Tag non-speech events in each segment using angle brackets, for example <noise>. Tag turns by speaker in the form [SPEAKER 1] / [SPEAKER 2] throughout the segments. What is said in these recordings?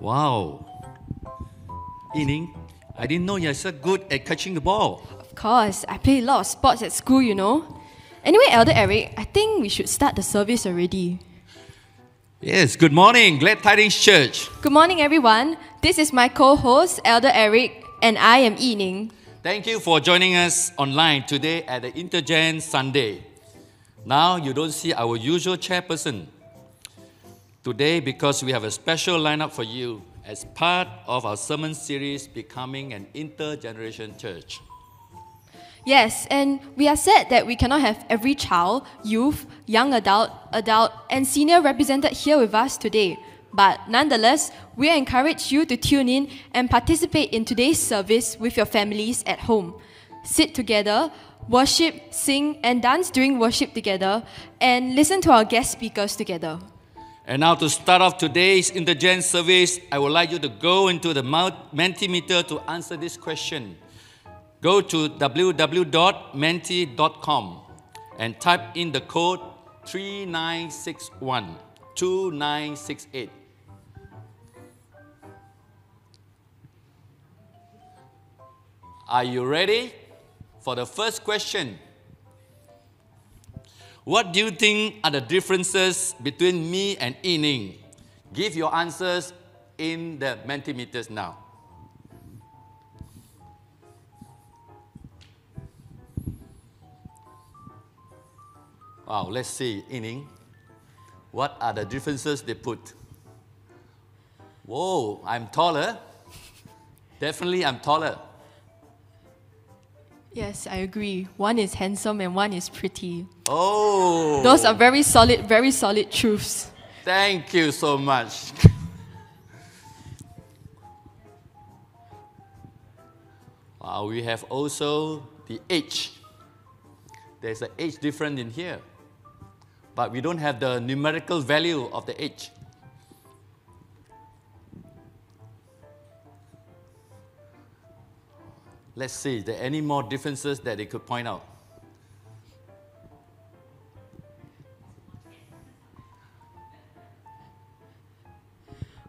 [SPEAKER 1] Wow. Yining, I didn't know you're so good at catching the ball.
[SPEAKER 2] Of course, I play a lot of sports at school, you know. Anyway, Elder Eric, I think we should start the service already.
[SPEAKER 1] Yes, good morning, Glad Tidings Church.
[SPEAKER 2] Good morning, everyone. This is my co host, Elder Eric, and I am Yining.
[SPEAKER 1] Thank you for joining us online today at the Intergen Sunday. Now you don't see our usual chairperson. Today, because we have a special lineup for you as part of our sermon series, Becoming an Intergeneration Church.
[SPEAKER 2] Yes, and we are sad that we cannot have every child, youth, young adult, adult, and senior represented here with us today. But nonetheless, we encourage you to tune in and participate in today's service with your families at home. Sit together, worship, sing, and dance during worship together, and listen to our guest speakers together.
[SPEAKER 1] And now, to start off today's Intergen service, I would like you to go into the Mentimeter to answer this question. Go to www.menti.com and type in the code 3961 2968. Are you ready for the first question? What do you think are the differences between me and Yining? Give your answers in the Mentimeters now. Wow, let's see, Yining. What are the differences they put? Whoa, I'm taller. Definitely, I'm taller.
[SPEAKER 2] Yes, I agree. One is handsome and one is pretty.
[SPEAKER 1] Oh,
[SPEAKER 2] Those are very solid, very solid truths.
[SPEAKER 1] Thank you so much. <laughs> wow, we have also the age. There's an age difference in here, but we don't have the numerical value of the age. Let's see, is there any more differences that they could point out?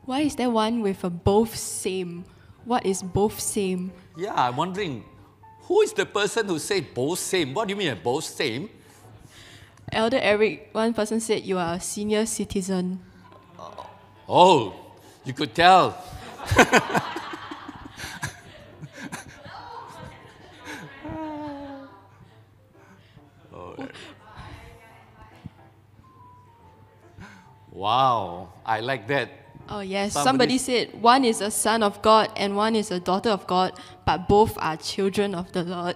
[SPEAKER 2] Why is there one with a both same? What is both same?
[SPEAKER 1] Yeah, I'm wondering, who is the person who said both same? What do you mean both same?
[SPEAKER 2] Elder Eric, one person said you are a senior citizen.
[SPEAKER 1] Oh, you could tell. <laughs> Wow, I like that.
[SPEAKER 2] Oh, yes.
[SPEAKER 1] Somebody-
[SPEAKER 2] Somebody said one is a son of God and one is a daughter of God, but both are children of the Lord.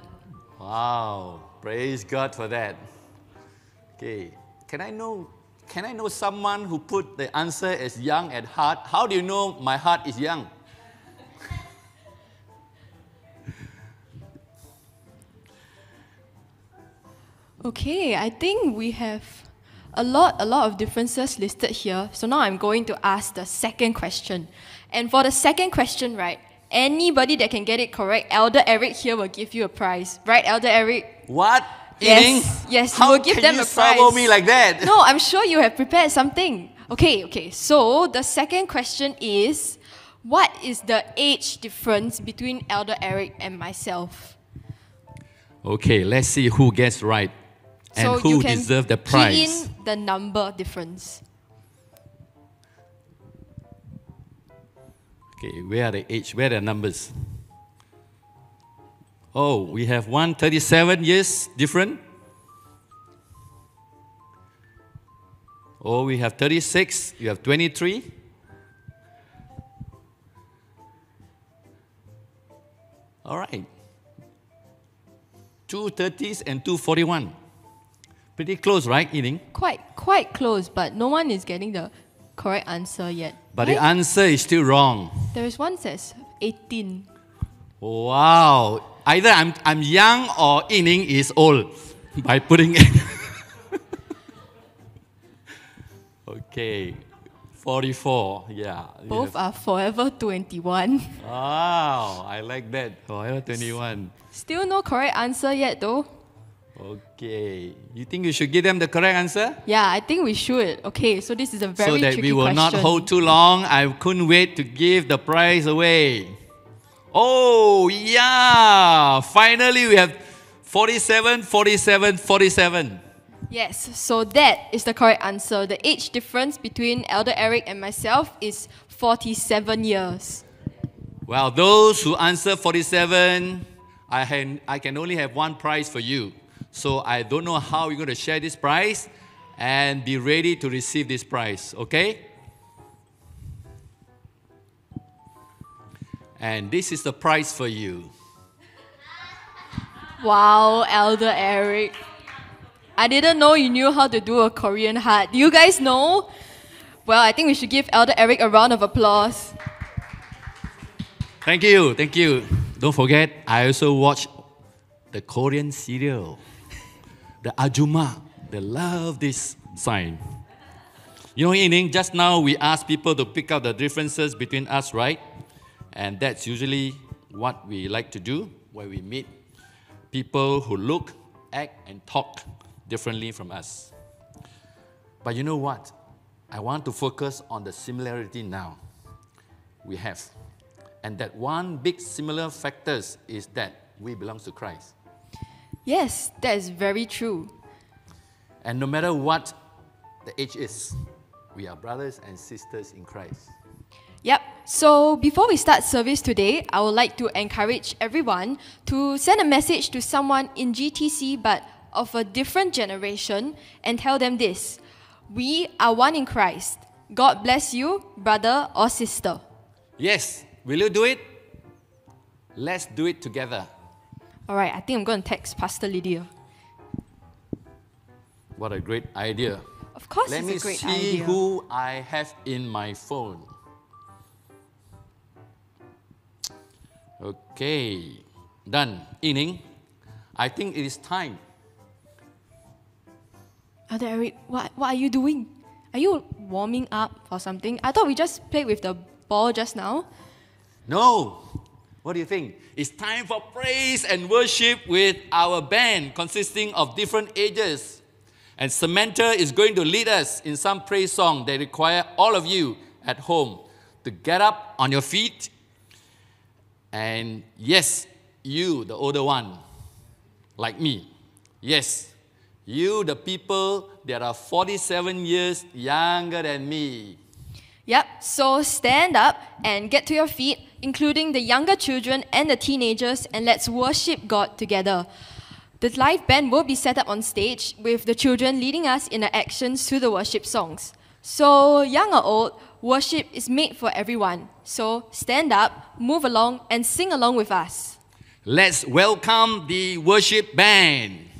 [SPEAKER 1] Wow, praise God for that. Okay, can I know? Can I know someone who put the answer as young at heart? How do you know my heart is young? <laughs>
[SPEAKER 2] Okay, I think we have a lot, a lot of differences listed here. So now I'm going to ask the second question. And for the second question, right, anybody that can get it correct, Elder Eric here will give you a prize. Right, Elder Eric?
[SPEAKER 1] What?
[SPEAKER 2] Yes,
[SPEAKER 1] Yining?
[SPEAKER 2] yes, you
[SPEAKER 1] How
[SPEAKER 2] will give
[SPEAKER 1] can
[SPEAKER 2] them
[SPEAKER 1] you
[SPEAKER 2] a
[SPEAKER 1] salvo
[SPEAKER 2] prize.
[SPEAKER 1] me like that?
[SPEAKER 2] No, I'm sure you have prepared something. Okay, okay. So the second question is what is the age difference between Elder Eric and myself?
[SPEAKER 1] Okay, let's see who gets right and
[SPEAKER 2] so
[SPEAKER 1] who
[SPEAKER 2] you can
[SPEAKER 1] deserve the prize.
[SPEAKER 2] in the number difference.
[SPEAKER 1] Okay, where are the age? Where are the numbers? Oh, we have one 37 years different. Oh, we have 36. You have 23. All right. Two 30s and two 41. Pretty close, right, Yining?
[SPEAKER 2] Quite quite close, but no one is getting the correct answer yet.
[SPEAKER 1] But the answer is still wrong.
[SPEAKER 2] there is one says 18.
[SPEAKER 1] Wow. Either I'm, I'm young or Yining is old <laughs> by putting it. <laughs> okay. 44. Yeah.
[SPEAKER 2] Both are forever 21.
[SPEAKER 1] Wow. I like that. Forever 21.
[SPEAKER 2] Still no correct answer yet, though.
[SPEAKER 1] Okay. You think you should give them the correct answer?
[SPEAKER 2] Yeah, I think we should. Okay, so this is a very
[SPEAKER 1] so that we will
[SPEAKER 2] question.
[SPEAKER 1] not hold too long. I couldn't wait to give the prize away. Oh, yeah. Finally, we have 47, 47, 47.
[SPEAKER 2] Yes, so that is the correct answer. The age difference between Elder Eric and myself is 47 years.
[SPEAKER 1] Well, those who answer 47, I, can I can only have one prize for you. So I don't know how you're going to share this prize and be ready to receive this prize, okay? And this is the prize for you.
[SPEAKER 2] Wow, Elder Eric. I didn't know you knew how to do a Korean heart. Do you guys know? Well, I think we should give Elder Eric a round of applause.
[SPEAKER 1] Thank you, thank you. Don't forget, I also watch the Korean serial, the Ajuma. They love this sign. You know, Yining, just now we asked people to pick out the differences between us, right? And that's usually what we like to do when we meet people who look, act, and talk differently from us. But you know what? I want to focus on the similarity now we have. And that one big similar factors is that we belong to Christ.
[SPEAKER 2] Yes, that is very true.
[SPEAKER 1] And no matter what the age is, we are brothers and sisters in Christ.
[SPEAKER 2] Yep. So before we start service today, I would like to encourage everyone to send a message to someone in GTC but of a different generation and tell them this We are one in Christ. God bless you, brother or sister.
[SPEAKER 1] Yes, will you do it? Let's do it together.
[SPEAKER 2] All right, I think I'm going to text Pastor Lydia.
[SPEAKER 1] What a great idea.
[SPEAKER 2] Of course,
[SPEAKER 1] Let
[SPEAKER 2] it's a great idea.
[SPEAKER 1] Let me see who I have in my phone. Okay, done. Yining. I think it is time.
[SPEAKER 2] Elder Eric, what, what are you doing? Are you warming up for something? I thought we just played with the ball just now.
[SPEAKER 1] No. What do you think? It's time for praise and worship with our band consisting of different ages. And Samantha is going to lead us in some praise song that require all of you at home to get up on your feet. And yes, you, the older one, like me. Yes, you, the people that are 47 years younger than me.
[SPEAKER 2] Yep, so stand up and get to your feet, including the younger children and the teenagers, and let's worship God together. The live band will be set up on stage with the children leading us in the actions to the worship songs. So, young or old, worship is made for everyone. So, stand up, move along, and sing along with us.
[SPEAKER 1] Let's welcome the worship band.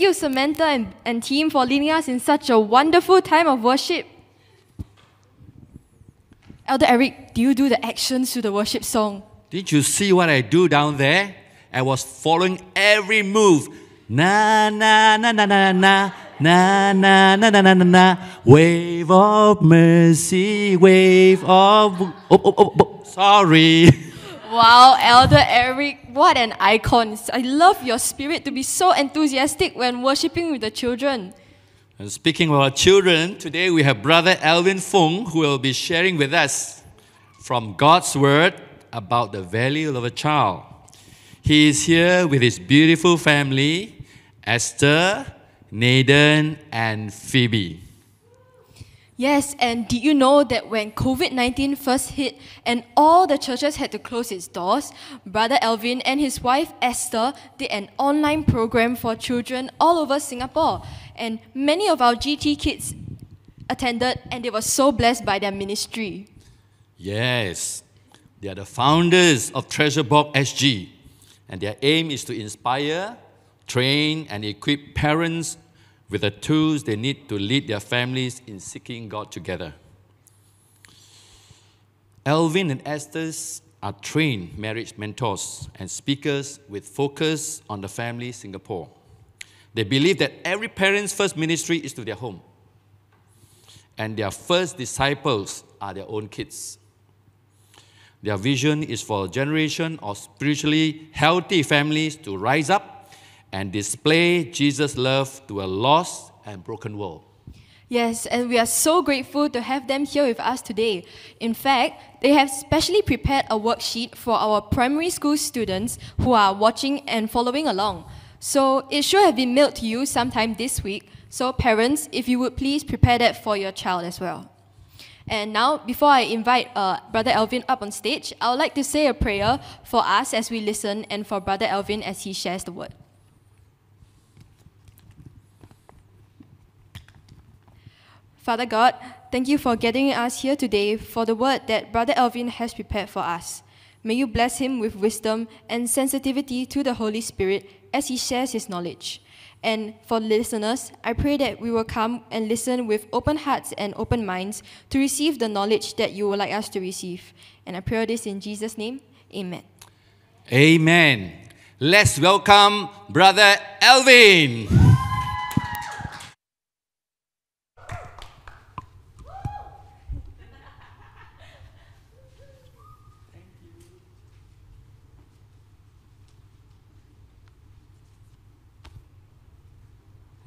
[SPEAKER 3] Thank
[SPEAKER 4] you,
[SPEAKER 2] Samantha and, and team, for leading us in such a wonderful time of worship. Elder Eric, do you do the actions to the worship song?
[SPEAKER 1] Did you see what I do down there? I was following every move. Na na na na na na na na na na na na na. Wave of mercy, wave of. Oh, oh, oh, oh. Sorry.
[SPEAKER 2] Wow, Elder Eric, what an icon. I love your spirit to be so enthusiastic when worshiping with the children.
[SPEAKER 1] And speaking of our children, today we have Brother Elvin Foong who will be sharing with us from God's Word about the value of a child. He is here with his beautiful family, Esther, Nathan, and Phoebe.
[SPEAKER 2] Yes, and did you know that when COVID 19 first hit and all the churches had to close its doors, Brother Elvin and his wife Esther did an online program for children all over Singapore. And many of our GT kids attended and they were so blessed by their ministry.
[SPEAKER 1] Yes, they are the founders of Treasure Box SG, and their aim is to inspire, train, and equip parents with the tools they need to lead their families in seeking God together. Elvin and Esther are trained marriage mentors and speakers with focus on the family Singapore. They believe that every parent's first ministry is to their home, and their first disciples are their own kids. Their vision is for a generation of spiritually healthy families to rise up and display Jesus' love to a lost and broken world.
[SPEAKER 2] Yes, and we are so grateful to have them here with us today. In fact, they have specially prepared a worksheet for our primary school students who are watching and following along. So it should have been mailed to you sometime this week. So, parents, if you would please prepare that for your child as well. And now, before I invite uh, Brother Elvin up on stage, I would like to say a prayer for us as we listen and for Brother Elvin as he shares the word. Father God, thank you for getting us here today for the word that Brother Elvin has prepared for us. May you bless him with wisdom and sensitivity to the Holy Spirit as he shares his knowledge. And for listeners, I pray that we will come and listen with open hearts and open minds to receive the knowledge that you would like us to receive. And I pray this in Jesus' name. Amen.
[SPEAKER 1] Amen. Let's welcome Brother Elvin.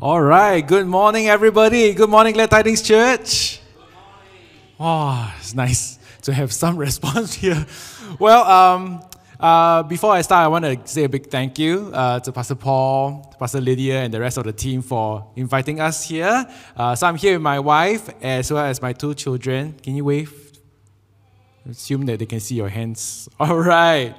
[SPEAKER 3] All right. Good morning, everybody. Good morning, Glad Tidings Church. Oh, it's nice to have some <laughs> response here. Well, um, uh, before I start, I want to say a big thank you uh, to Pastor Paul, to Pastor Lydia, and the rest of the team for inviting us here. Uh, so I'm here with my wife as well as my two children. Can you wave? Assume that they can see your hands. <laughs> All right.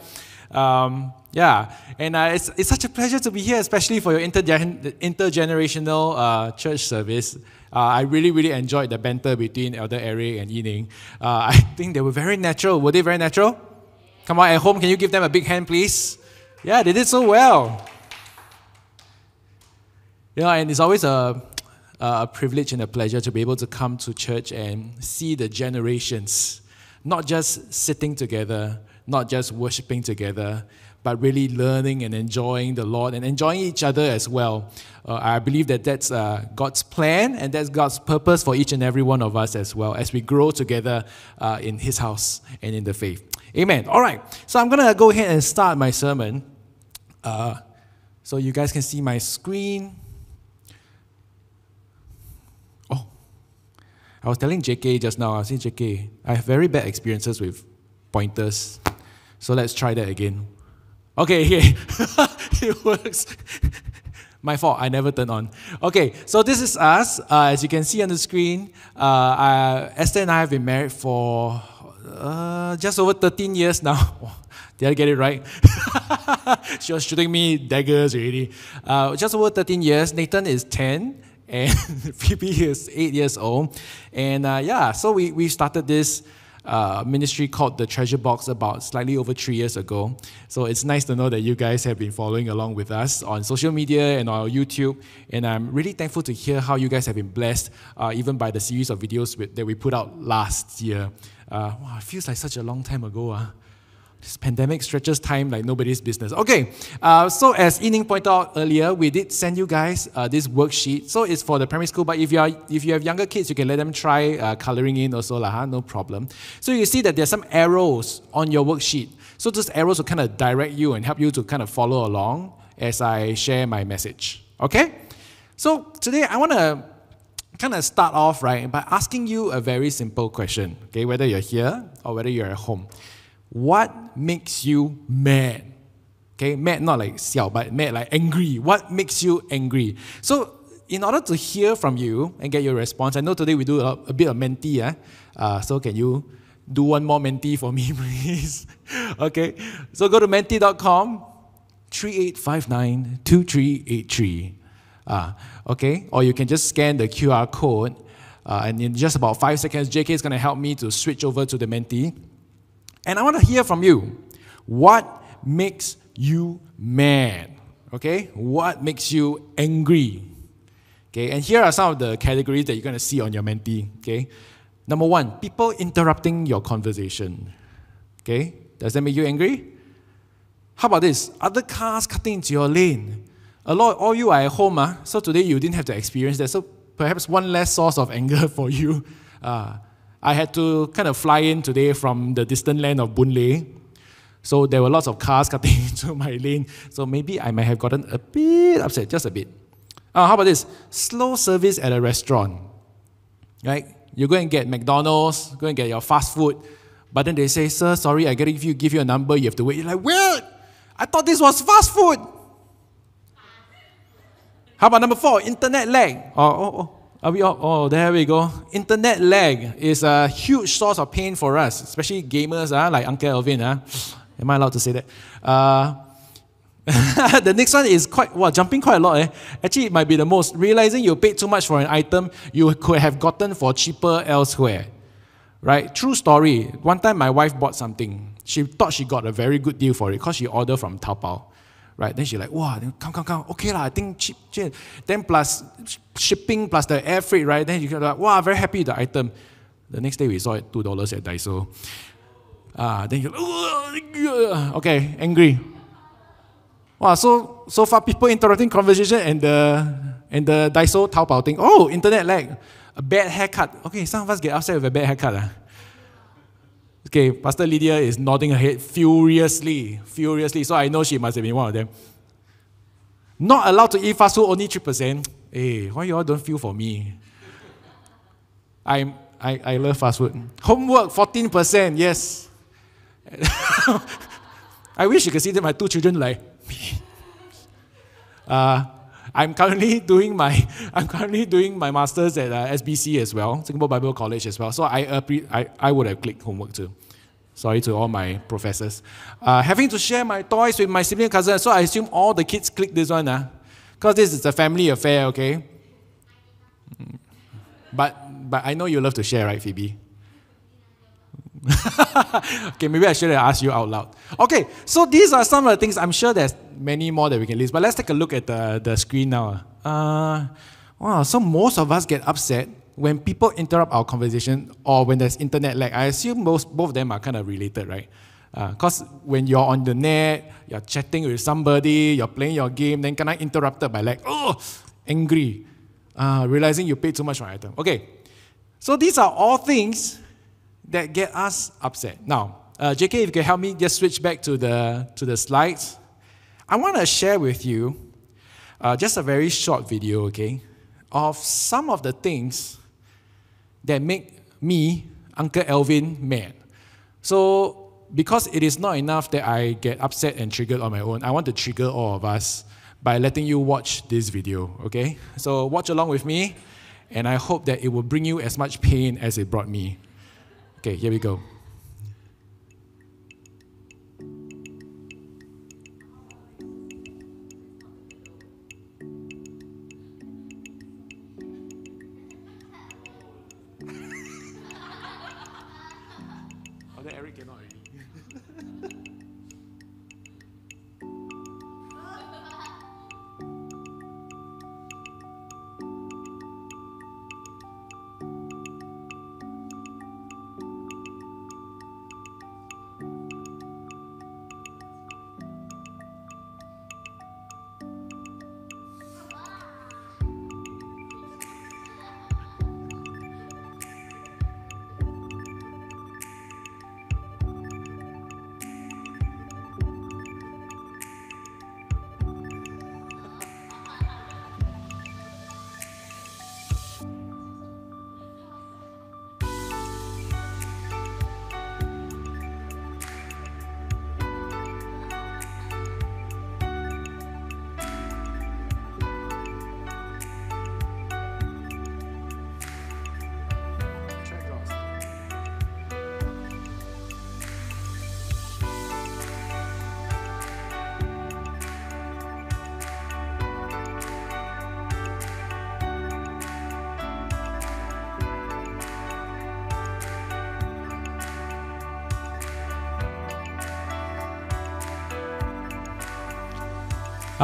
[SPEAKER 3] Um, yeah, and uh, it's, it's such a pleasure to be here, especially for your intergen- intergenerational uh, church service. Uh, I really, really enjoyed the banter between Elder Eric and Yining. Uh, I think they were very natural. Were they very natural? Come on, at home, can you give them a big hand, please? Yeah, they did so well. You know, and it's always a, a privilege and a pleasure to be able to come to church and see the generations, not just sitting together, not just worshiping together, but really learning and enjoying the Lord and enjoying each other as well. Uh, I believe that that's uh, God's plan and that's God's purpose for each and every one of us as well as we grow together uh, in His house and in the faith. Amen. All right, so I'm going to go ahead and start my sermon. Uh, so you guys can see my screen. Oh, I was telling JK just now, I was saying, JK, I have very bad experiences with pointers. So let's try that again. Okay, okay. <laughs> it works. My fault, I never turned on. Okay, so this is us. Uh, as you can see on the screen, uh, I, Esther and I have been married for uh, just over 13 years now. <laughs> Did I get it right? <laughs> she was shooting me daggers already. Uh, just over 13 years. Nathan is 10 and Phoebe is 8 years old. And uh, yeah, so we, we started this uh, ministry called the Treasure Box about slightly over three years ago. So it's nice to know that you guys have been following along with us on social media and on YouTube. And I'm really thankful to hear how you guys have been blessed, uh, even by the series of videos that we put out last year. Uh, wow, it feels like such a long time ago. Uh. This pandemic stretches time like nobody's business. Okay, uh, so as Yining pointed out earlier, we did send you guys uh, this worksheet. So it's for the primary school, but if you are if you have younger kids, you can let them try uh, coloring in also, lah, huh? no problem. So you see that there's some arrows on your worksheet. So those arrows will kind of direct you and help you to kind of follow along as I share my message. Okay? So today I want to kind of start off right by asking you a very simple question. Okay, whether you're here or whether you're at home. What makes you mad? Okay, mad not like xiao, but mad like angry. What makes you angry? So, in order to hear from you and get your response, I know today we do a, a bit of Menti. Eh? Uh, so, can you do one more Menti for me, <laughs> please? okay, so go to menti.com, 3859 2383. Uh, okay, or you can just scan the QR code, uh, and in just about five seconds, JK is going to help me to switch over to the Menti. And I want to hear from you. What makes you mad? Okay? What makes you angry? Okay, and here are some of the categories that you're going to see on your Menti. Okay? Number one, people interrupting your conversation. Okay? Does that make you angry? How about this? Other cars cutting into your lane. A lot, all you are at home, uh, so today you didn't have to experience that. So perhaps one less source of anger <laughs> for you. Uh, I had to kind of fly in today from the distant land of Boon Lay. So there were lots of cars <laughs> cutting into my lane. So maybe I might have gotten a bit upset, just a bit. Uh, how about this? Slow service at a restaurant. Right? You go and get McDonald's, go and get your fast food, but then they say, Sir, sorry, I gotta give you, give you a number, you have to wait. You're like, What? I thought this was fast food. How about number four? Internet lag. Oh, oh, oh. Are we all, oh, there we go. Internet lag is a huge source of pain for us, especially gamers uh, like Uncle Elvin. Uh. Am I allowed to say that? Uh, <laughs> the next one is quite, well, jumping quite a lot. Eh? Actually, it might be the most. Realizing you paid too much for an item you could have gotten for cheaper elsewhere. Right? True story. One time my wife bought something. She thought she got a very good deal for it because she ordered from Taobao right? Then she's like, wow, then come, come, come. Okay, lah, I think cheap, cheap. Then plus shipping plus the air freight, right? Then you can like, wow, very happy the item. The next day we saw it $2 at Daiso. Ah, then you're like, okay, angry. Wow, so so far people interrupting conversation and the and the Daiso Taobao thing. Oh, internet lag. A bad haircut. Okay, some of us get upset with a bad haircut. ah. Okay, Pastor Lydia is nodding her head furiously, furiously. So I know she must have been one of them. Not allowed to eat fast food, only 3%. Hey, why you all don't feel for me? I'm, I, I love fast food. Homework, 14%, yes. <laughs> I wish you could see that my two children like me. Uh, I'm currently <laughs> doing my <laughs> I'm currently doing my masters at uh, SBC as well, Singapore Bible College as well. So I, appre- I I would have clicked homework too. Sorry to all my professors. Uh, having to share my toys with my sibling cousin, so I assume all the kids click this one, uh, because this is a family affair, okay? But but I know you love to share, right, Phoebe? <laughs> okay, maybe I should asked you out loud. Okay, so these are some of the things. I'm sure there's many more that we can list, but let's take a look at the, the screen now. Uh, wow, so most of us get upset when people interrupt our conversation or when there's internet lag. I assume most both of them are kind of related, right? Because when you're on the net, you're chatting with somebody, you're playing your game, then kind of interrupted by like, oh, angry, uh, realizing you paid too much for an item. Okay, so these are all things that get us upset. Now, uh, JK, if you can help me just switch back to the, to the slides. I want to share with you uh, just a very short video, okay, of some of the things that make me, Uncle Elvin, mad. So, because it is not enough that I get upset and triggered on my own, I want to trigger all of us by letting you watch this video, okay? So, watch along with me, and I hope that it will bring you as much pain as it brought me. Okay, here we go.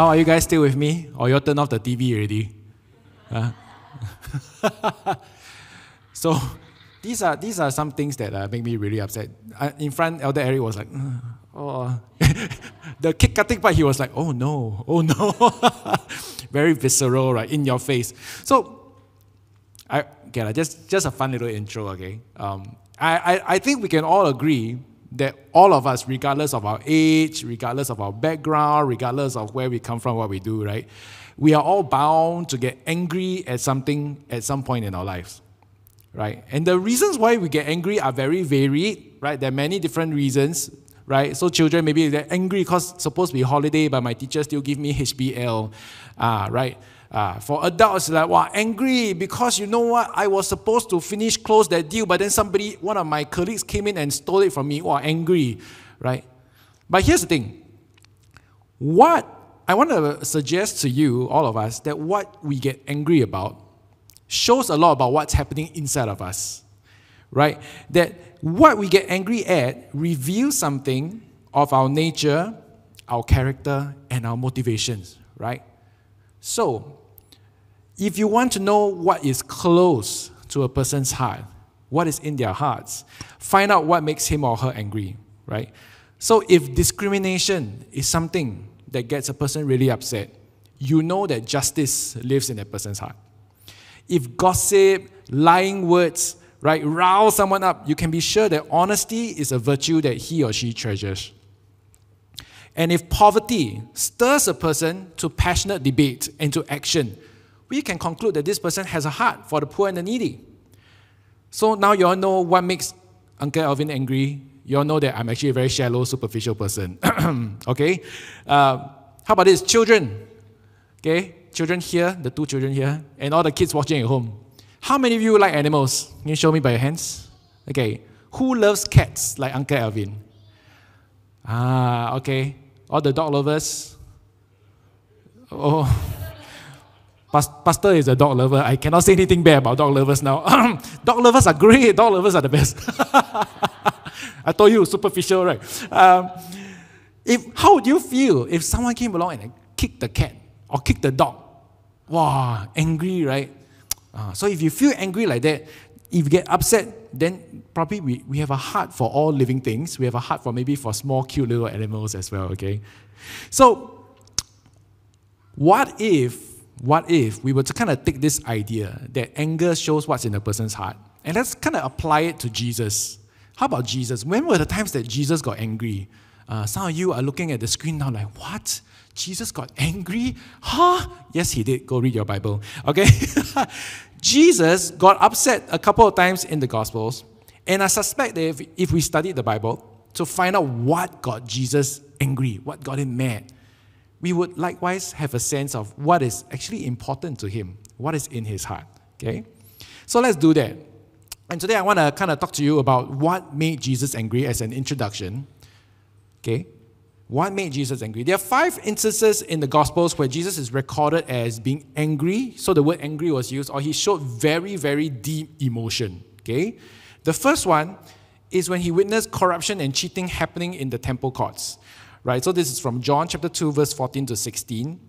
[SPEAKER 3] How are you guys still with me? Or you turn off the TV already? Huh? <laughs> so these are these are some things that uh, make me really upset. Uh, in front, Elder Eric was like, "Uh, oh, <laughs> the kick cutting part. He was like, oh no, oh no, <laughs> very visceral, right, in your face. So, I okay, just just a fun little intro, okay. Um, I, I I think we can all agree that all of us, regardless of our age, regardless of our background, regardless of where we come from, what we do, right, we are all bound to get angry at something at some point in our lives right? And the reasons why we get angry are very varied, right? There are many different reasons, right? So children maybe they're angry because supposed to be holiday, but my teacher still give me HBL, ah, right? Ah, for adults, like wow, angry because you know what? I was supposed to finish close that deal, but then somebody, one of my colleagues came in and stole it from me. Wow, angry, right? But here's the thing. What I want to suggest to you, all of us, that what we get angry about shows a lot about what's happening inside of us, right? That what we get angry at reveals something of our nature, our character, and our motivations, right? So, if you want to know what is close to a person's heart, what is in their hearts, find out what makes him or her angry, right? So, if discrimination is something that gets a person really upset, you know that justice lives in that person's heart. If gossip, lying words, right, rouse someone up, you can be sure that honesty is a virtue that he or she treasures. And if poverty stirs a person to passionate debate and to action, we can conclude that this person has a heart for the poor and the needy. So now you all know what makes Uncle Elvin angry. You all know that I'm actually a very shallow, superficial person. <clears throat> okay? Uh, how about this? Children. Okay? Children here, the two children here, and all the kids watching at home. How many of you like animals? Can you show me by your hands? Okay. Who loves cats like Uncle Elvin? Ah, okay. All the dog lovers. Oh. Pas- Pastor is a dog lover. I cannot say anything bad about dog lovers now. <laughs> dog lovers are great. Dog lovers are the best. <laughs> I told you, superficial, right? Um, if how would you feel if someone came along and kicked the cat or kicked the dog? Wow, angry, right? Uh, <tsk> so if you feel angry like that, if you get upset, then probably we, we have a heart for all living things. We have a heart for maybe for small, cute little animals as well, okay? So, <tsk> what if, what if we were to kind of take this idea that anger shows what's in a person's heart and let's kind of apply it to Jesus? How about Jesus? When were the times that Jesus got angry? Uh, some of you are looking at the screen now like, what? Jesus got angry? Huh? Yes, he did. Go read your Bible. Okay? <laughs> Jesus got upset a couple of times in the Gospels. And I suspect that if, if we studied the Bible to find out what got Jesus angry, what got him mad, we would likewise have a sense of what is actually important to him, what is in his heart. Okay? So let's do that. And today I want to kind of talk to you about what made Jesus angry as an introduction. Okay? What made Jesus angry? There are five instances in the Gospels where Jesus is recorded as being angry. So the word angry was used, or he showed very, very deep emotion. Okay? The first one is when he witnessed corruption and cheating happening in the temple courts. Right? So this is from John chapter 2, verse 14 to 16.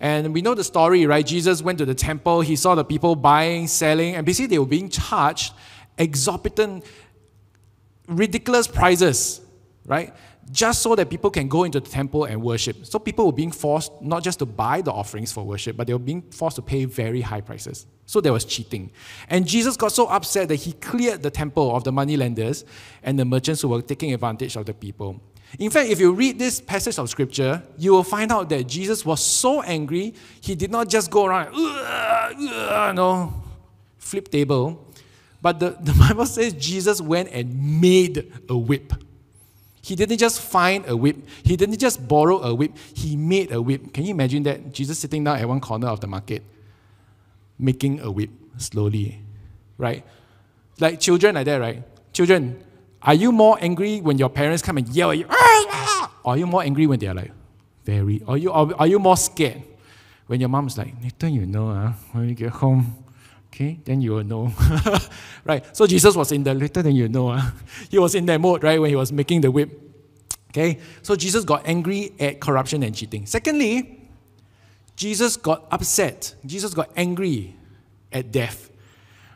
[SPEAKER 3] And we know the story, right? Jesus went to the temple, he saw the people buying, selling, and basically they were being charged exorbitant, ridiculous prices, right? just so that people can go into the temple and worship. So people were being forced not just to buy the offerings for worship, but they were being forced to pay very high prices. So there was cheating. And Jesus got so upset that he cleared the temple of the moneylenders and the merchants who were taking advantage of the people. In fact, if you read this passage of scripture, you will find out that Jesus was so angry, he did not just go around, uh, no, flip table. But the, <laughs> the Bible says Jesus went and made a whip. He didn't just find a whip. He didn't just borrow a whip. He made a whip. Can you imagine that? Jesus sitting down at one corner of the market, making a whip slowly, right? Like children like that, right? Children, are you more angry when your parents come and yell at you? Are you more angry when they are like, very? Are you, are, are you more scared when your mom's like, Nathan, you know, uh, when you get home, okay, then you will know. <laughs> right? So Jesus was in the later than you know. Uh, <laughs> he was in that mode, right, when he was making the whip. Okay? So Jesus got angry at corruption and cheating. Secondly, Jesus got upset. Jesus got angry at death.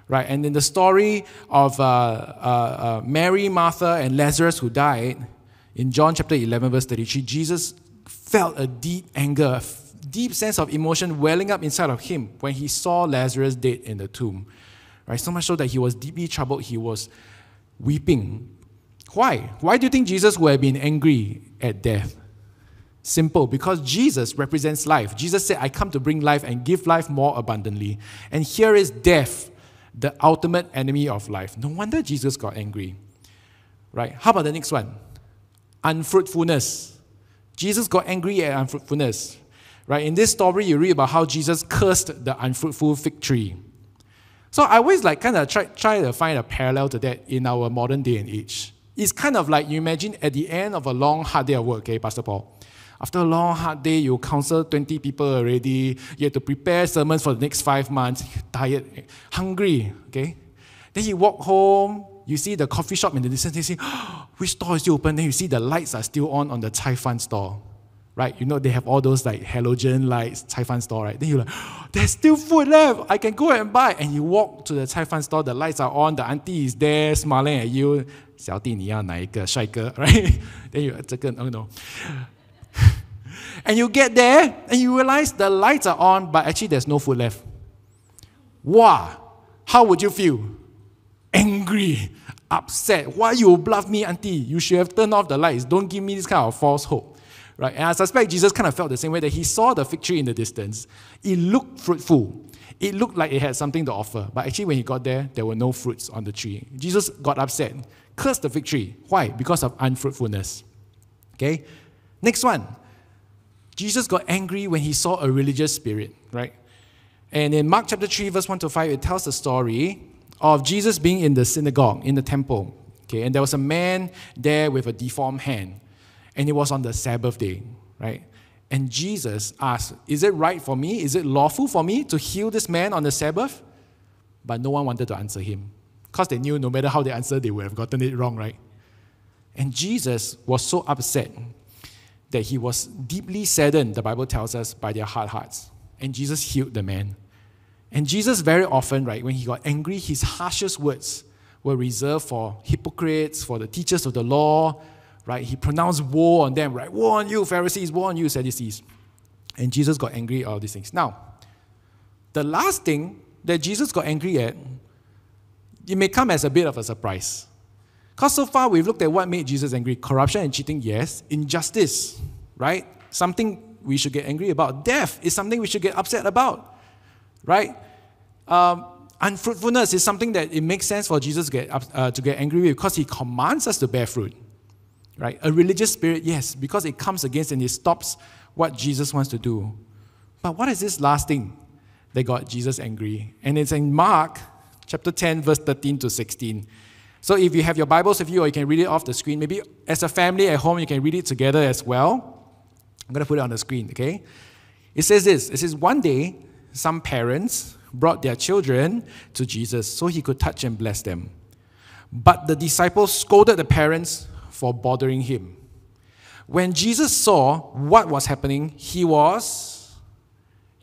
[SPEAKER 3] Right? And in the story of uh, uh, uh, Mary, Martha, and Lazarus who died, in John chapter 11, verse 33, Jesus felt a deep anger, a deep sense of emotion welling up inside of him when he saw Lazarus dead in the tomb. Right? So much so that he was deeply troubled, he was weeping. Why? Why do you think Jesus would have been angry at death? Simple, because Jesus represents life. Jesus said, I come to bring life and give life more abundantly. And here is death, the ultimate enemy of life. No wonder Jesus got angry. Right? How about the next one? Unfruitfulness. Jesus got angry at unfruitfulness. Right? In this story, you read about how Jesus cursed the unfruitful fig tree. So I always like kind of try, try to find a parallel to that in our modern day and age. It's kind of like you imagine at the end of a long, hard day of work, okay, Pastor Paul? After a long, hard day, you counsel 20 people already, you have to prepare sermons for the next five months, tired, hungry, okay? Then you walk home, you see the coffee shop in the distance, you see, oh, <gasps> which store is still open? Then you see the lights are still on on the Chai Fan store right? You know, they have all those like halogen lights, Chai Fan store, right? Then you're like, oh, <gasps> there's still food left. I can go and buy. And you walk to the Chai Fan store, the lights are on, the auntie is there smiling at you. 小弟你要哪一个帅哥 <laughs> right? then you 这个 oh no. <laughs> And you get there and you realize the lights are on, but actually there's no food left. Wow, how would you feel? Angry, upset. Why you bluff me, auntie? You should have turned off the lights. Don't give me this kind of false hope. Right? And I suspect Jesus kind of felt the same way that he saw the fig tree in the distance. It looked fruitful. It looked like it had something to offer. But actually, when he got there, there were no fruits on the tree. Jesus got upset, cursed the fig tree. Why? Because of unfruitfulness. Okay? Next one. Jesus got angry when he saw a religious spirit, right? And in Mark chapter 3, verse 1 to 5, it tells the story of Jesus being in the synagogue, in the temple. Okay, and there was a man there with a deformed hand, and it was on the Sabbath day, right? And Jesus asked, Is it right for me? Is it lawful for me to heal this man on the Sabbath? But no one wanted to answer him because they knew no matter how they answered, they would have gotten it wrong, right? And Jesus was so upset that he was deeply saddened, the Bible tells us, by their hard hearts. And Jesus healed the man. And Jesus, very often, right, when he got angry, his harshest words were reserved for hypocrites, for the teachers of the law, right? He pronounced woe on them, right? Woe on you, Pharisees, woe on you, Sadducees. And Jesus got angry at all these things. Now, the last thing that Jesus got angry at, it may come as a bit of a surprise. Because so far we've looked at what made Jesus angry corruption and cheating, yes. Injustice, right? Something we should get angry about. Death is something we should get upset about, right? Um, unfruitfulness is something that it makes sense for Jesus to get, uh, to get angry with because he commands us to bear fruit, right? A religious spirit, yes, because it comes against and it stops what Jesus wants to do. But what is this last thing that got Jesus angry? And it's in Mark chapter 10, verse 13 to 16. So if you have your Bibles with you or you can read it off the screen, maybe as a family at home, you can read it together as well. I'm going to put it on the screen, okay? It says this It says, One day, some parents brought their children to Jesus so he could touch and bless them. But the disciples scolded the parents for bothering him. When Jesus saw what was happening, he was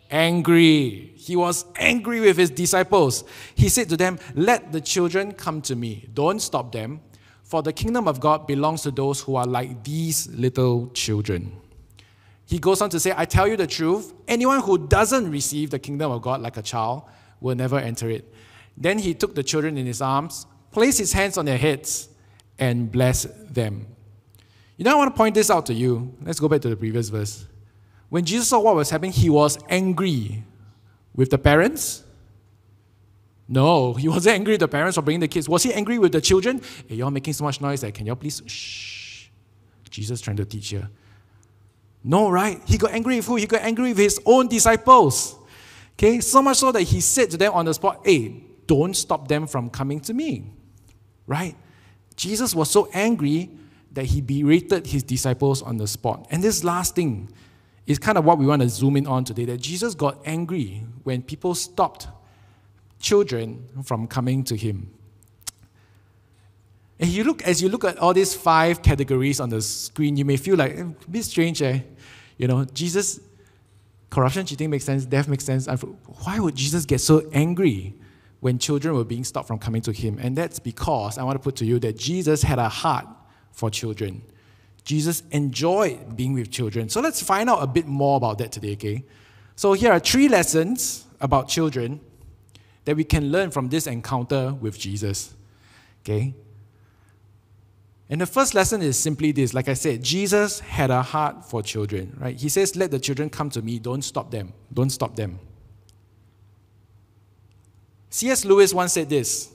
[SPEAKER 3] angry. He was angry with his disciples. He said to them, Let the children come to me. Don't stop them, for the kingdom of God belongs to those who are like these little children. He goes on to say, I tell you the truth, anyone who doesn't receive the kingdom of God like a child will never enter it. Then he took the children in his arms, placed his hands on their heads, and blessed them. You know, I want to point this out to you. Let's go back to the previous verse. When Jesus saw what was happening, he was angry with the parents. No, he <laughs> wasn't angry with the parents for bringing the kids. Was he angry with the children? Hey, y'all making so much noise. That can y'all please shh? Jesus trying to teach you. No, right? He got angry with who? He got angry with his own disciples. Okay, so much so that he said to them on the spot, Hey, don't stop them from coming to me. Right? Jesus was so angry that he berated his disciples on the spot. And this last thing is kind of what we want to zoom in on today that Jesus got angry when people stopped children from coming to him. And you look as you look at all these five categories on the screen, you may feel like eh, a bit strange, eh? You know, Jesus, corruption, cheating makes sense, death makes sense. Why would Jesus get so angry when children were being stopped from coming to him? And that's because I want to put to you that Jesus had a heart for children. Jesus enjoyed being with children. So let's find out a bit more about that today, okay? So here are three lessons about children that we can learn from this encounter with Jesus. Okay? And the first lesson is simply this like I said, Jesus had a heart for children, right? He says, Let the children come to me, don't stop them. Don't stop them. C.S. Lewis once said this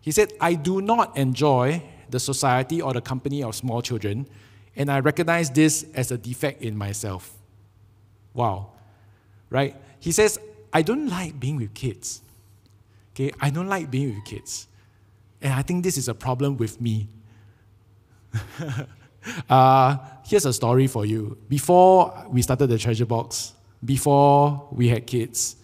[SPEAKER 3] He said, I do not enjoy the society or the company of small children, and I recognize this as a defect in myself. Wow. Right? He says, I don't like being with kids. Okay? I don't like being with kids. And I think this is a problem with me. <laughs> uh, here's a story for you. Before we started the treasure box, before we had kids,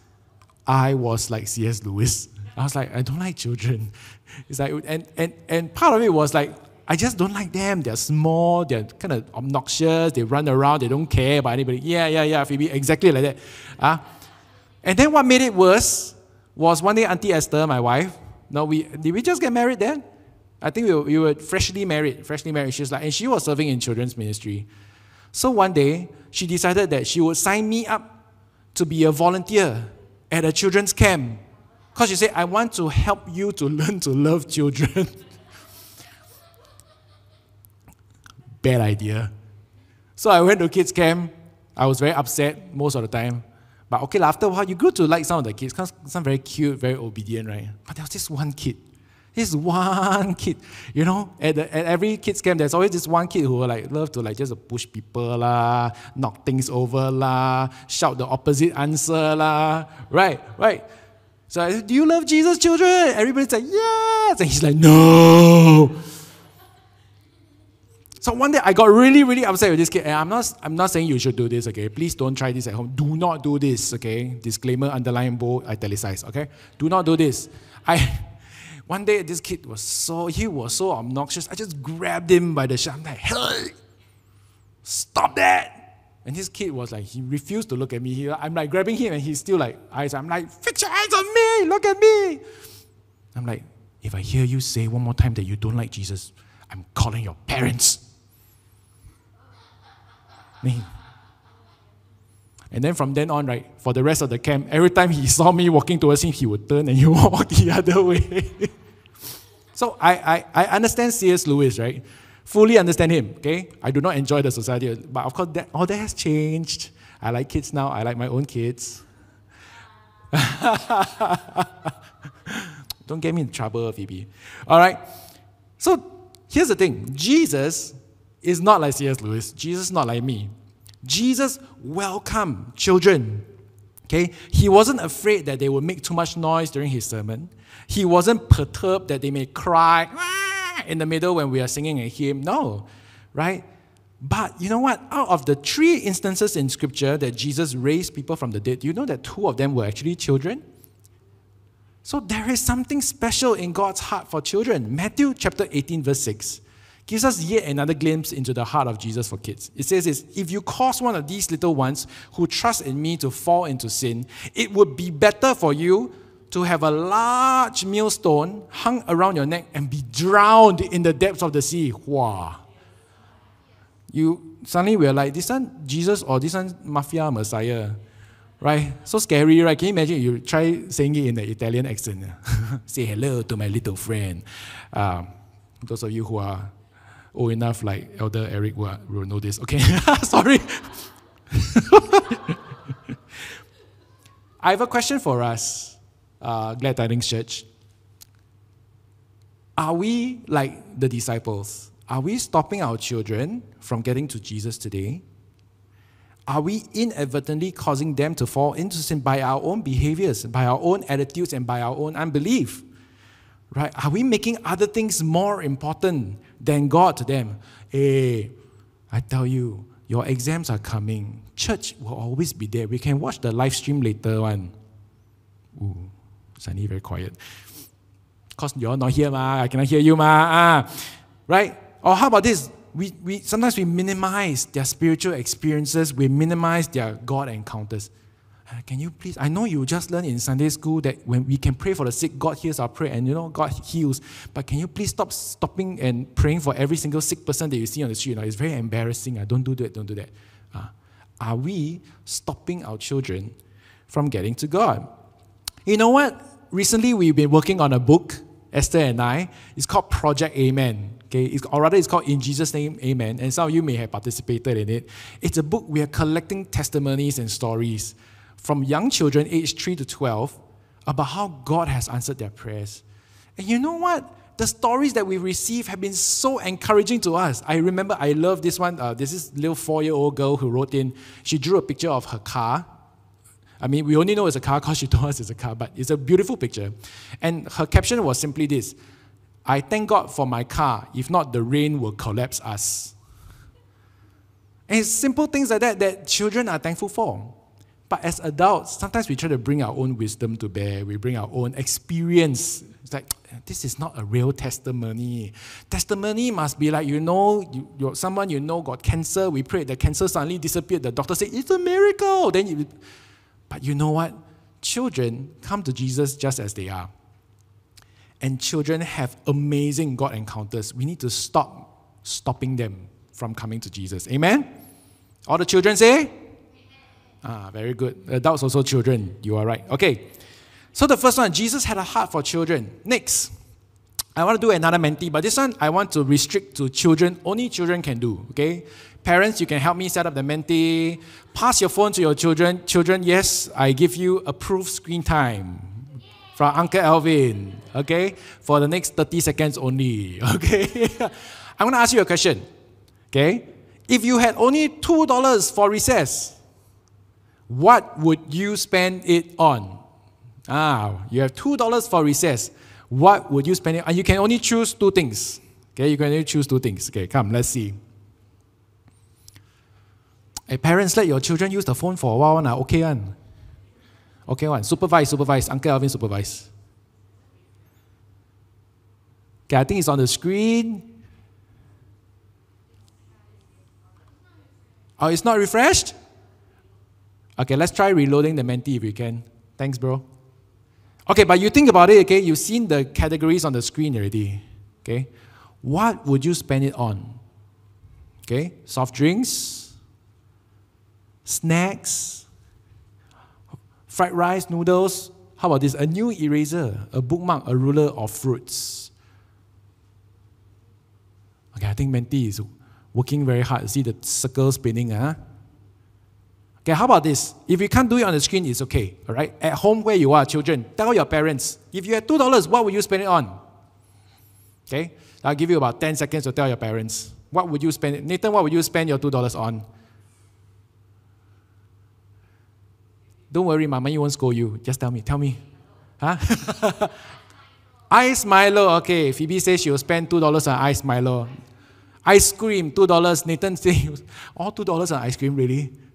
[SPEAKER 3] I was like C.S. Lewis. I was like, I don't like children. <laughs> It's like, and, and, and part of it was like, I just don't like them. They're small, they're kind of obnoxious, they run around, they don't care about anybody. Yeah, yeah, yeah, Phoebe, exactly like that. Uh, and then what made it worse was one day Auntie Esther, my wife, no, we did we just get married then? I think we were, we were freshly married, freshly married. She was like, and she was serving in children's ministry. So one day, she decided that she would sign me up to be a volunteer at a children's camp. Because she said, I want to help you to <laughs> learn to love children. <laughs> Bad idea. So I went to kids' camp. I was very upset most of the time. But okay, after a while, you grew to like some of the kids because some very cute, very obedient, right? But there was this one kid. This one kid, you know, at, the, at every kids camp, there's always this one kid who will like love to like just push people lah, knock things over lah, shout the opposite answer lah, right, right. So do you love Jesus, children? Everybody's like, yes, and he's like, no. So one day I got really, really upset with this kid. And I'm not, I'm not saying you should do this, okay? Please don't try this at home. Do not do this, okay? Disclaimer, underline, bold, italicized, okay? Do not do this. I, one day this kid was so, he was so obnoxious. I just grabbed him by the shirt. I'm like, hey, stop that. And this kid was like, he refused to look at me. He, I'm like grabbing him and he's still like, eyes. I'm like, fix your eyes on me, look at me. I'm like, if I hear you say one more time that you don't like Jesus, I'm calling your parents. And then from then on, right, for the rest of the camp, every time he <laughs> saw me walking towards him, he would turn and <laughs> he would walk the other way. <laughs> so I, I, I understand C.S. Lewis, right? Fully understand him, okay? I do not enjoy the society, but of course, that, all that has changed. I like kids now, I like my own kids. Don't get me in trouble, Phoebe. All right? So here's the thing Jesus is not like C.S. Lewis. Jesus is not like me. Jesus welcomed children. Okay? He wasn't afraid that they would make too much noise during his sermon. He wasn't perturbed that they may cry "Ah!" in the middle when we are singing a hymn. No, right? But you know what? Out of the three instances in scripture that Jesus raised people from the dead, you know that two of them were actually children? So there is something special in God's heart for children. Matthew chapter 18, verse 6 gives us yet another glimpse into the heart of Jesus for kids. It says this if you cause one of these little ones who trust in me to fall into sin, it would be better for you to have a large millstone hung around your neck and be drowned in the depths of the sea. Wow. You suddenly we're like, this one Jesus or this one Mafia Messiah. Right? So scary, right? Can you imagine you try saying it in the Italian accent? <laughs> Say hello to my little friend. Um, those of you who are old enough, like Elder Eric, will, will know this. Okay, <laughs> sorry. <laughs> I have a question for us, uh, Glad Tidings Church. Are we like the disciples? Are we stopping our children from getting to Jesus today? Are we inadvertently causing them to fall into sin by our own behaviors, by our own attitudes, and by our own unbelief? Right? Are we making other things more important than God to them? Hey, I tell you, your exams are coming. Church will always be there. We can watch the live stream later one. Ooh, suddenly very quiet. Because you're not here, ma. I cannot hear you, ma. Ah. Right? Or how about this? We, we, sometimes we minimize their spiritual experiences, we minimize their God encounters. Uh, Can you please? I know you just learned in Sunday school that when we can pray for the sick, God hears our prayer, and you know God heals. But can you please stop stopping and praying for every single sick person that you see on the street? Know, it's very embarrassing. I don't do that. Don't do that. Uh, are we stopping our children from getting to God? You know what? Recently, we've been working on a book, Esther and I. It's called Project Amen. Okay, it's, or rather, it's called In Jesus' Name, Amen. And some of you may have participated in it. It's a book we are collecting testimonies and stories from young children aged 3 to 12 about how God has answered their prayers. And you know what? The stories that we receive have been so encouraging to us. I remember I love this one. Uh, this little four year old girl who wrote in, she drew a picture of her car. I mean, we only know it's a car because she <laughs> told us it's a car, but it's a beautiful picture. And her caption was simply this I thank God for my car. If not, the rain will collapse us. And it's simple things like that that children are thankful for. But as adults, sometimes we try to bring our own wisdom to bear. We bring our own experience. It's like, <tsk> this is not a real testimony. Testimony must be like, you know, you, someone you know got cancer. We prayed the cancer suddenly disappeared. The doctor said, it's a miracle. Then you, but you know what? Children come to Jesus just as they are. And children have amazing God encounters. We need to stop stopping them from coming to Jesus. Amen? All the children say? Ah, very good. Adults also children. You are right. Okay. So the first one, Jesus had a heart for children. Next, I want to do another Menti, but this one I want to restrict to children. Only children can do. Okay. Parents, you can help me set up the Menti. Pass your phone to your children. Children, yes, I give you approved screen time from Uncle Elvin. Okay, for the next 30 seconds only. <laughs> Okay. I'm going to ask you a question. Okay. If you had only $2 for recess, what would you spend it on? Ah, you have $2 for recess. What would you spend it on? And you can only choose two things. Okay, you can only choose two things. Okay, come, let's see. Hey, parents, let your children use the phone for a while. One, okay, one. Okay, one. Supervise, supervise. Uncle Elvin, supervise. Okay, I think it's on the screen. Oh, it's not refreshed? Okay, let's try reloading the Menti if we can. Thanks, bro. Okay, but you think about it, okay? You've seen the categories on the screen already. Okay? What would you spend it on? Okay? Soft drinks, snacks, fried rice, noodles. How about this? A new eraser, a bookmark, a ruler of fruits. Okay, I think Menti is working very hard. See the circle spinning, huh? Okay, how about this? If you can't do it on the screen, it's okay. All right. At home where you are, children, tell your parents. If you had two dollars, what would you spend it on? Okay. I'll give you about 10 seconds to tell your parents. What would you spend? Nathan, what would you spend your two dollars on? Don't worry, Mama, you won't scold you. Just tell me. Tell me. Huh? <laughs> ice Milo. Okay. Phoebe says she will spend two dollars on ice Milo. Ice cream, two dollars. Nathan <laughs> says, all two dollars on ice cream, really?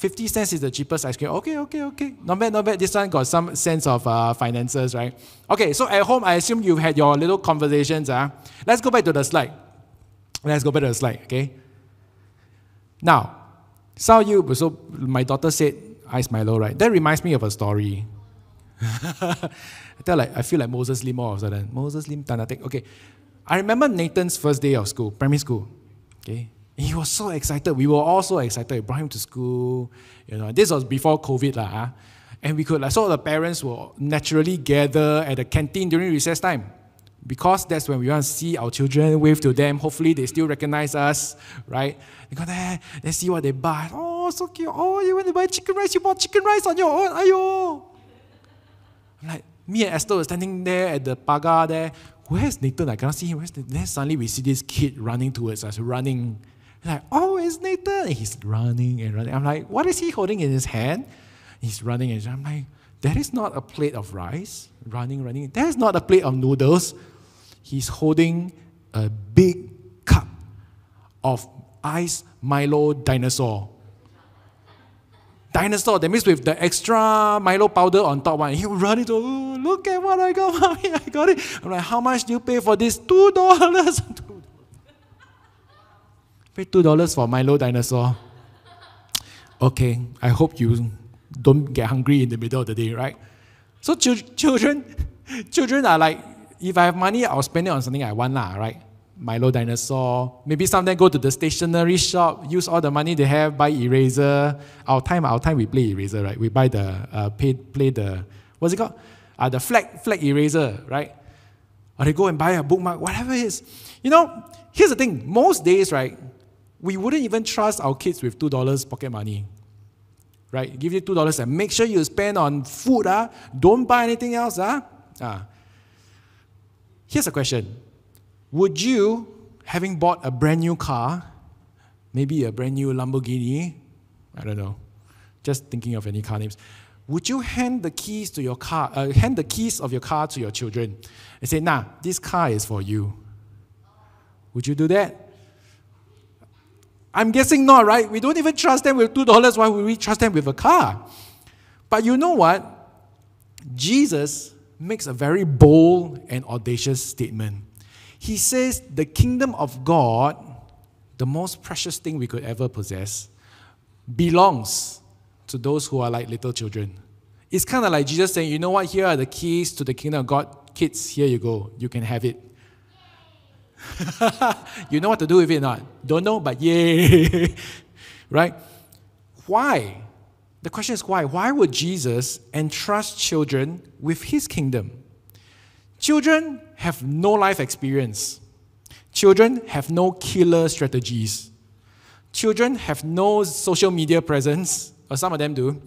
[SPEAKER 3] 50 cents is the cheapest ice cream. Okay, okay, okay. Not bad, not bad. This one got some sense of uh, finances, right? Okay, so at home, I assume you've had your little conversations. Uh. Let's go back to the slide. Let's go back to the slide, okay? Now, some of you, so my daughter said ice Milo, right? That reminds me of a story. <laughs> I tell like I feel like Moses Lim all of a sudden. Moses Lim Tanatek. Okay. I remember Nathan's first day of school, primary school. Okay. He was so excited. We were all so excited. We brought him to school. You know, this was before COVID, lah. Huh? And we could, like, so the parents will naturally gather at the canteen during recess time. Because that's when we want to see our children, wave to them. Hopefully, they still recognize us, right? They go there, they see what they buy. Oh, so cute. Oh, you want to buy chicken rice? You bought chicken rice on your own. Ayo. I'm like, me and Esther were standing there at the paga there. Where's Nathan? I cannot see him. Where's Nathan? Then suddenly we see this kid running towards us, running. Like, oh, it's Nathan. And he's running and running. I'm like, what is he holding in his hand? He's running and I'm like, that is not a plate of rice. Running, running. That is not a plate of noodles. He's holding a big cup of ice Milo dinosaur. Dinosaur, that means with the extra Milo powder on top one. He run into, look at what I got, <laughs> mommy, I got it. I'm like, how much do you pay for this? <laughs> Two dollars. Pay two dollars for Milo dinosaur. Okay, I hope you don't get hungry in the middle of the day, right? So ch- children, <laughs> children are like, if I have money, I'll spend it on something I want, lah, right? Milo dinosaur. Maybe some of go to the stationery shop, use all the money they have, buy eraser. Our time, our time we play eraser, right? We buy the uh, pay, play the what's it called? Uh, the flag flag eraser, right? Or they go and buy a bookmark, whatever it is. You know, here's the thing. Most days, right, we wouldn't even trust our kids with two dollars pocket money. Right? Give you two dollars and make sure you spend on food, ah. Don't buy anything else, ah. ah. Here's a question. Would you, having bought a brand new car, maybe a brand new Lamborghini, I don't know, just thinking of any car names, would you hand the keys to your car, uh, hand the keys of your car to your children and say, nah, this car is for you? Would you do that? I'm guessing not, right? We don't even trust them with $2. Why would we trust them with a car? But you know what? Jesus makes a very bold and audacious statement. He says the kingdom of God, the most precious thing we could ever possess, belongs to those who are like little children. It's kind of like Jesus saying, you know what, here are the keys to the kingdom of God. Kids, here you go. You can have it. <laughs> you know what to do with it not? Don't know, but yay. <laughs> right? Why? The question is why? Why would Jesus entrust children with his kingdom? Children have no life experience. Children have no killer strategies. Children have no social media presence, or some of them do.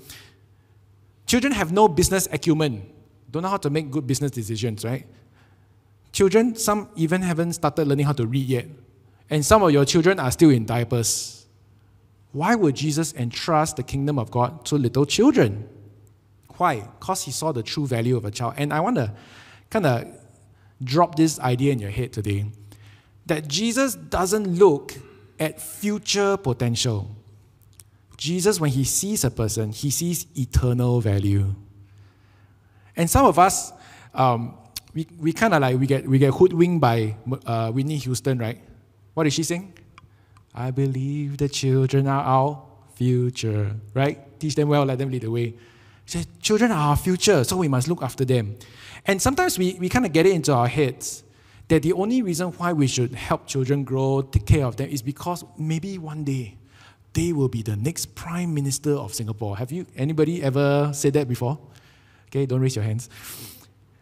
[SPEAKER 3] Children have no business acumen, don't know how to make good business decisions, right? Children, some even haven't started learning how to read yet. And some of your children are still in diapers. Why would Jesus entrust the kingdom of God to little children? Why? Because he saw the true value of a child. And I want to kind of drop this idea in your head today that Jesus doesn't look at future potential. Jesus, when he sees a person, he sees eternal value. And some of us, um, we, we kind of like, we get, we get hoodwinked by uh, Whitney Houston, right? What is she saying? I believe the children are our future, right? Teach them well, let them lead the way. She said, children are our future, so we must look after them. And sometimes we, we kind of get it into our heads that the only reason why we should help children grow, take care of them, is because maybe one day they will be the next prime minister of Singapore. Have you anybody ever said that before? Okay, don't raise your hands.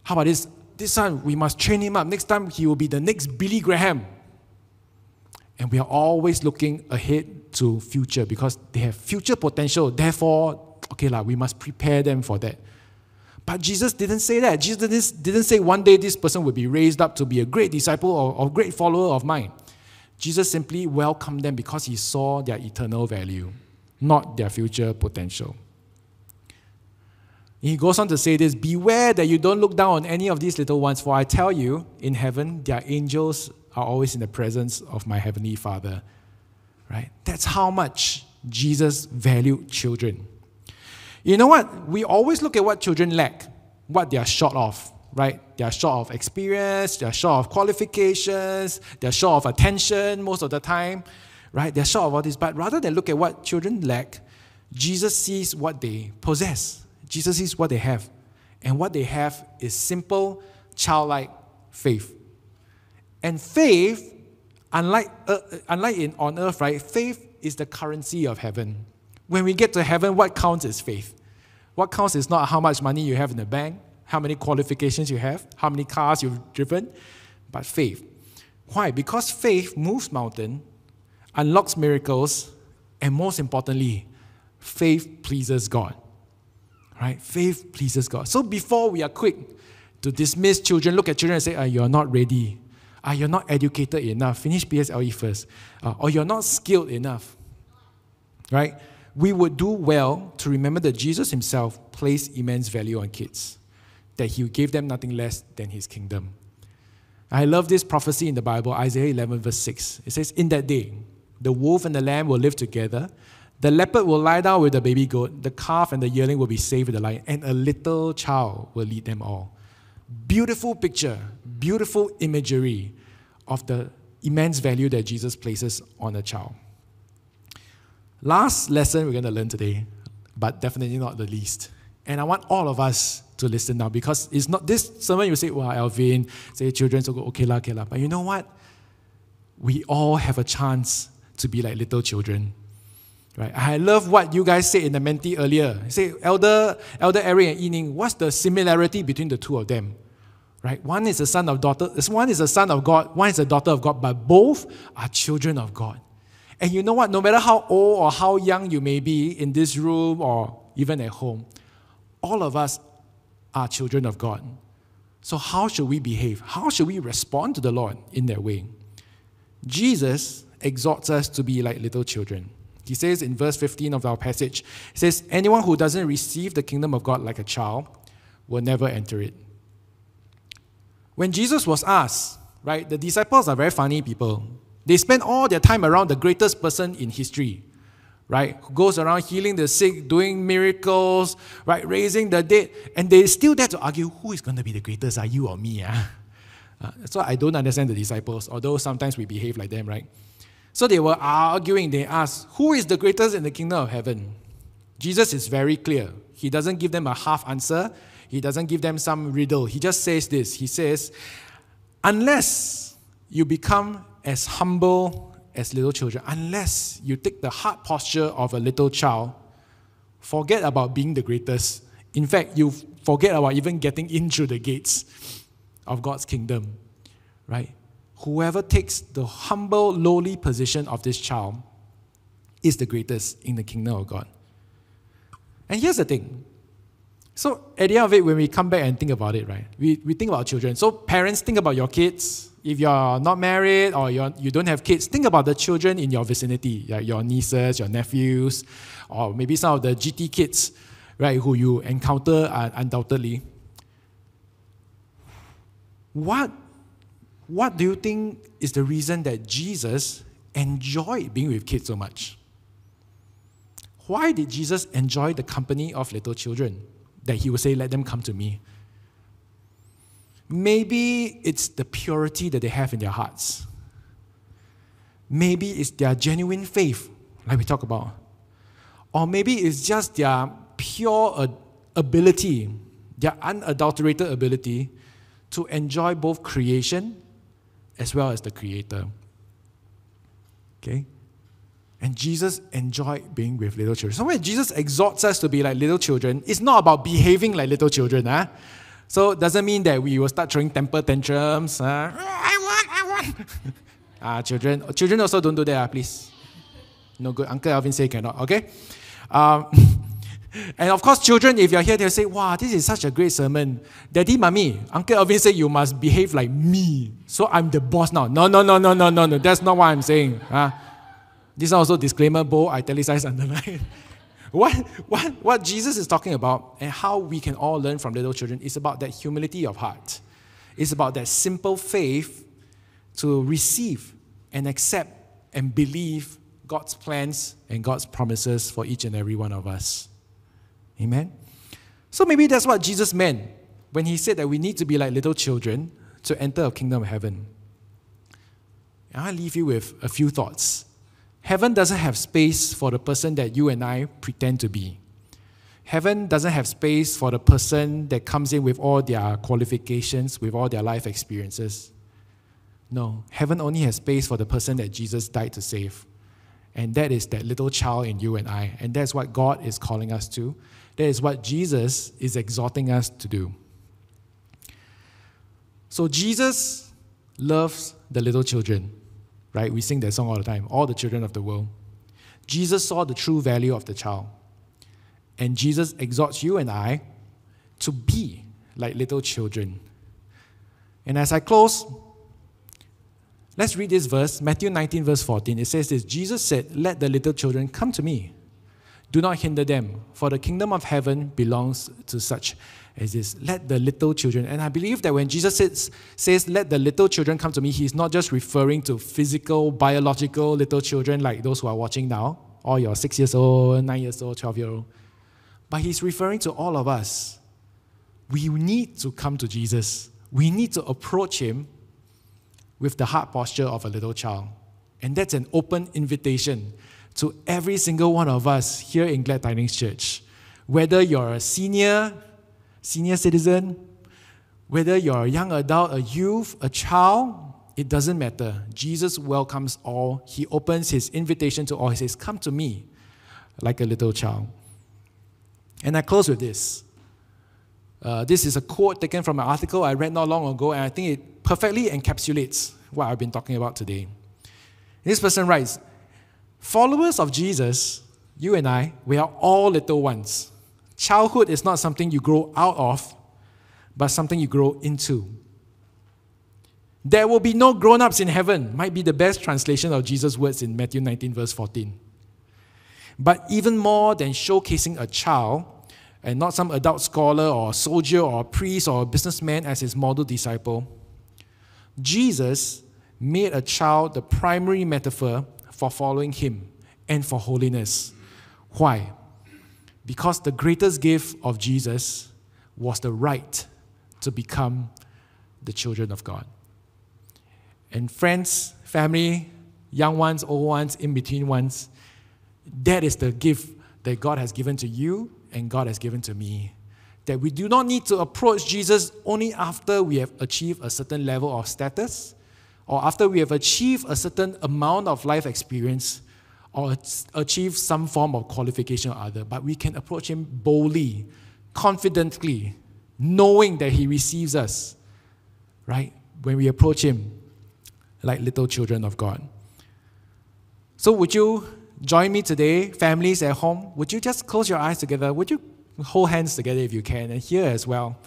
[SPEAKER 3] How about this? This son, we must train him up. Next time he will be the next Billy Graham. And we are always looking ahead to future because they have future potential. Therefore, okay, la, we must prepare them for that. But Jesus didn't say that. Jesus didn't say one day this person will be raised up to be a great disciple or, or great follower of mine. Jesus simply welcomed them because he saw their eternal value, not their future potential. He goes on to say this Beware that you don't look down on any of these little ones, for I tell you, in heaven, their angels are always in the presence of my heavenly Father. Right? That's how much Jesus valued children. You know what? We always look at what children lack, what they are short of, right? They are short of experience, they are short of qualifications, they are short of attention most of the time, right? They're short of all this. But rather than look at what children lack, Jesus sees what they possess. Jesus sees what they have. And what they have is simple, childlike faith. And faith, unlike, uh, unlike in, on earth, right? Faith is the currency of heaven. When we get to heaven, what counts is faith. What counts is not how much money you have in the bank, how many qualifications you have, how many cars you've driven, but faith. Why? Because faith moves mountain, unlocks miracles, and most importantly, faith pleases God. Right? Faith pleases God. So before we are quick to dismiss children, look at children and say, ah, you're not ready. Ah, you're not educated enough. Finish PSLE first. Ah, or you're not skilled enough. Right? we would do well to remember that Jesus himself placed immense value on kids, that he gave them nothing less than his kingdom. I love this prophecy in the Bible, Isaiah 11, verse 6. It says, In that day, the wolf and the lamb will live together, the leopard will lie down with the baby goat, the calf and the yearling will be safe with the lion, and a little child will lead them all. Beautiful picture, beautiful imagery of the immense value that Jesus places on a child. Last lesson we're going to learn today, but definitely not the least. And I want all of us to listen now because it's not this sermon you say, well, Elvin, say children, so go, okay, la, okay, la. But you know what? We all have a chance to be like little children. Right? I love what you guys said in the Menti earlier. Say, Elder, Elder Eric and Yining, what's the similarity between the two of them? Right? One is a son of daughter, one is a son of God, one is a daughter of God, but both are children of God. And you know what? No matter how old or how young you may be in this room or even at home, all of us are children of God. So, how should we behave? How should we respond to the Lord in that way? Jesus exhorts us to be like little children. He says in verse 15 of our passage, He says, Anyone who doesn't receive the kingdom of God like a child will never enter it. When Jesus was asked, right, the disciples are very funny people. They spend all their time around the greatest person in history, right? Who goes around healing the sick, doing miracles, right? Raising the dead. And they still there to argue who is going to be the greatest, are you or me? Ah? <laughs> Uh, so I don't understand the disciples, although sometimes we behave like them, right? So they were arguing. They asked, Who is the greatest in the kingdom of heaven? Jesus is very clear. He doesn't give them a half answer, he doesn't give them some riddle. He just says this He says, Unless you become as humble as little children unless you take the heart posture of a little child. Forget about being the greatest. In fact, you forget about even getting in through the gates of God's kingdom, right? Whoever takes the humble, lowly position of this child is the greatest in the kingdom of God. And here's the thing. So at the end of it, when we come back and think about it, right, we, we think about children. So parents, think about your kids. If you're not married or you're, you don't have kids, think about the children in your vicinity, like your nieces, your nephews, or maybe some of the GT kids, right, who you encounter uh, undoubtedly. What, what do you think is the reason that Jesus enjoyed being with kids so much? Why did Jesus enjoy the company of little children? That he would say, Let them come to me. Maybe it's the purity that they have in their hearts. Maybe it's their genuine faith, like we talk about. Or maybe it's just their pure ability, their unadulterated ability to enjoy both creation as well as the Creator. Okay? And Jesus enjoyed being with little children. So when Jesus exhorts us to be like little children, it's not about behaving like little children. Huh? So it doesn't mean that we will start throwing temper tantrums. Huh? I want, I want. <laughs> ah, children, children also don't do that, uh, please. No good. Uncle Elvin say cannot, okay? Um, <laughs> and of course, children, if you're here, they'll say, wow, this is such a great sermon. Daddy, mommy, Uncle Elvin said you must behave like me. So I'm the boss now. No, no, no, no, no, no, no. That's not what I'm saying. Huh? This is also disclaimer, bold, italicized, <laughs> underline. what, what, what Jesus is talking about and how we can all learn from little children is about that humility of heart. It's about that simple faith to receive and accept and believe God's plans and God's promises for each and every one of us. Amen? So maybe that's what Jesus meant when he said that we need to be like little children to enter a kingdom of heaven. I'll leave you with a few thoughts. Heaven doesn't have space for the person that you and I pretend to be. Heaven doesn't have space for the person that comes in with all their qualifications, with all their life experiences. No, heaven only has space for the person that Jesus died to save. And that is that little child in you and I. And that's what God is calling us to. That is what Jesus is exhorting us to do. So Jesus loves the little children right? We sing that song all the time, all the children of the world. Jesus saw the true value of the child. And Jesus exhorts you and I to be like little children. And as I close, let's read this verse, Matthew 19, verse 14. It says this Jesus said, Let the little children come to me. Do not hinder them, for the kingdom of heaven belongs to such as this let the little children. And I believe that when Jesus says, says, let the little children come to me, he's not just referring to physical, biological little children like those who are watching now, or your six years old, nine years old, 12 year old. But he's referring to all of us. We need to come to Jesus. We need to approach him with the heart posture of a little child. And that's an open invitation to every single one of us here in Glad Tidings Church. Whether you're a senior, senior citizen, whether you're a young adult, a youth, a child, it doesn't matter. Jesus welcomes all. He opens his invitation to all. He says, Come to me like a little child. And I close with this. Uh, this is a quote taken from an article I read not long ago, and I think it perfectly encapsulates what I've been talking about today. This person writes Followers of Jesus, you and I, we are all little ones. Childhood is not something you grow out of, but something you grow into. There will be no grown ups in heaven, might be the best translation of Jesus' words in Matthew 19, verse 14. But even more than showcasing a child, and not some adult scholar or soldier or priest or businessman as his model disciple, Jesus made a child the primary metaphor for following him and for holiness. Why? Because the greatest gift of Jesus was the right to become the children of God. And friends, family, young ones, old ones, in between ones, that is the gift that God has given to you and God has given to me. That we do not need to approach Jesus only after we have achieved a certain level of status or after we have achieved a certain amount of life experience or ach- achieved some form of qualification or other, but we can approach Him boldly, confidently, knowing that He receives us, right? When we approach Him like little children of God. So, would you join me today, families at home? Would you just close your eyes together? Would you hold hands together if you can, and here as well?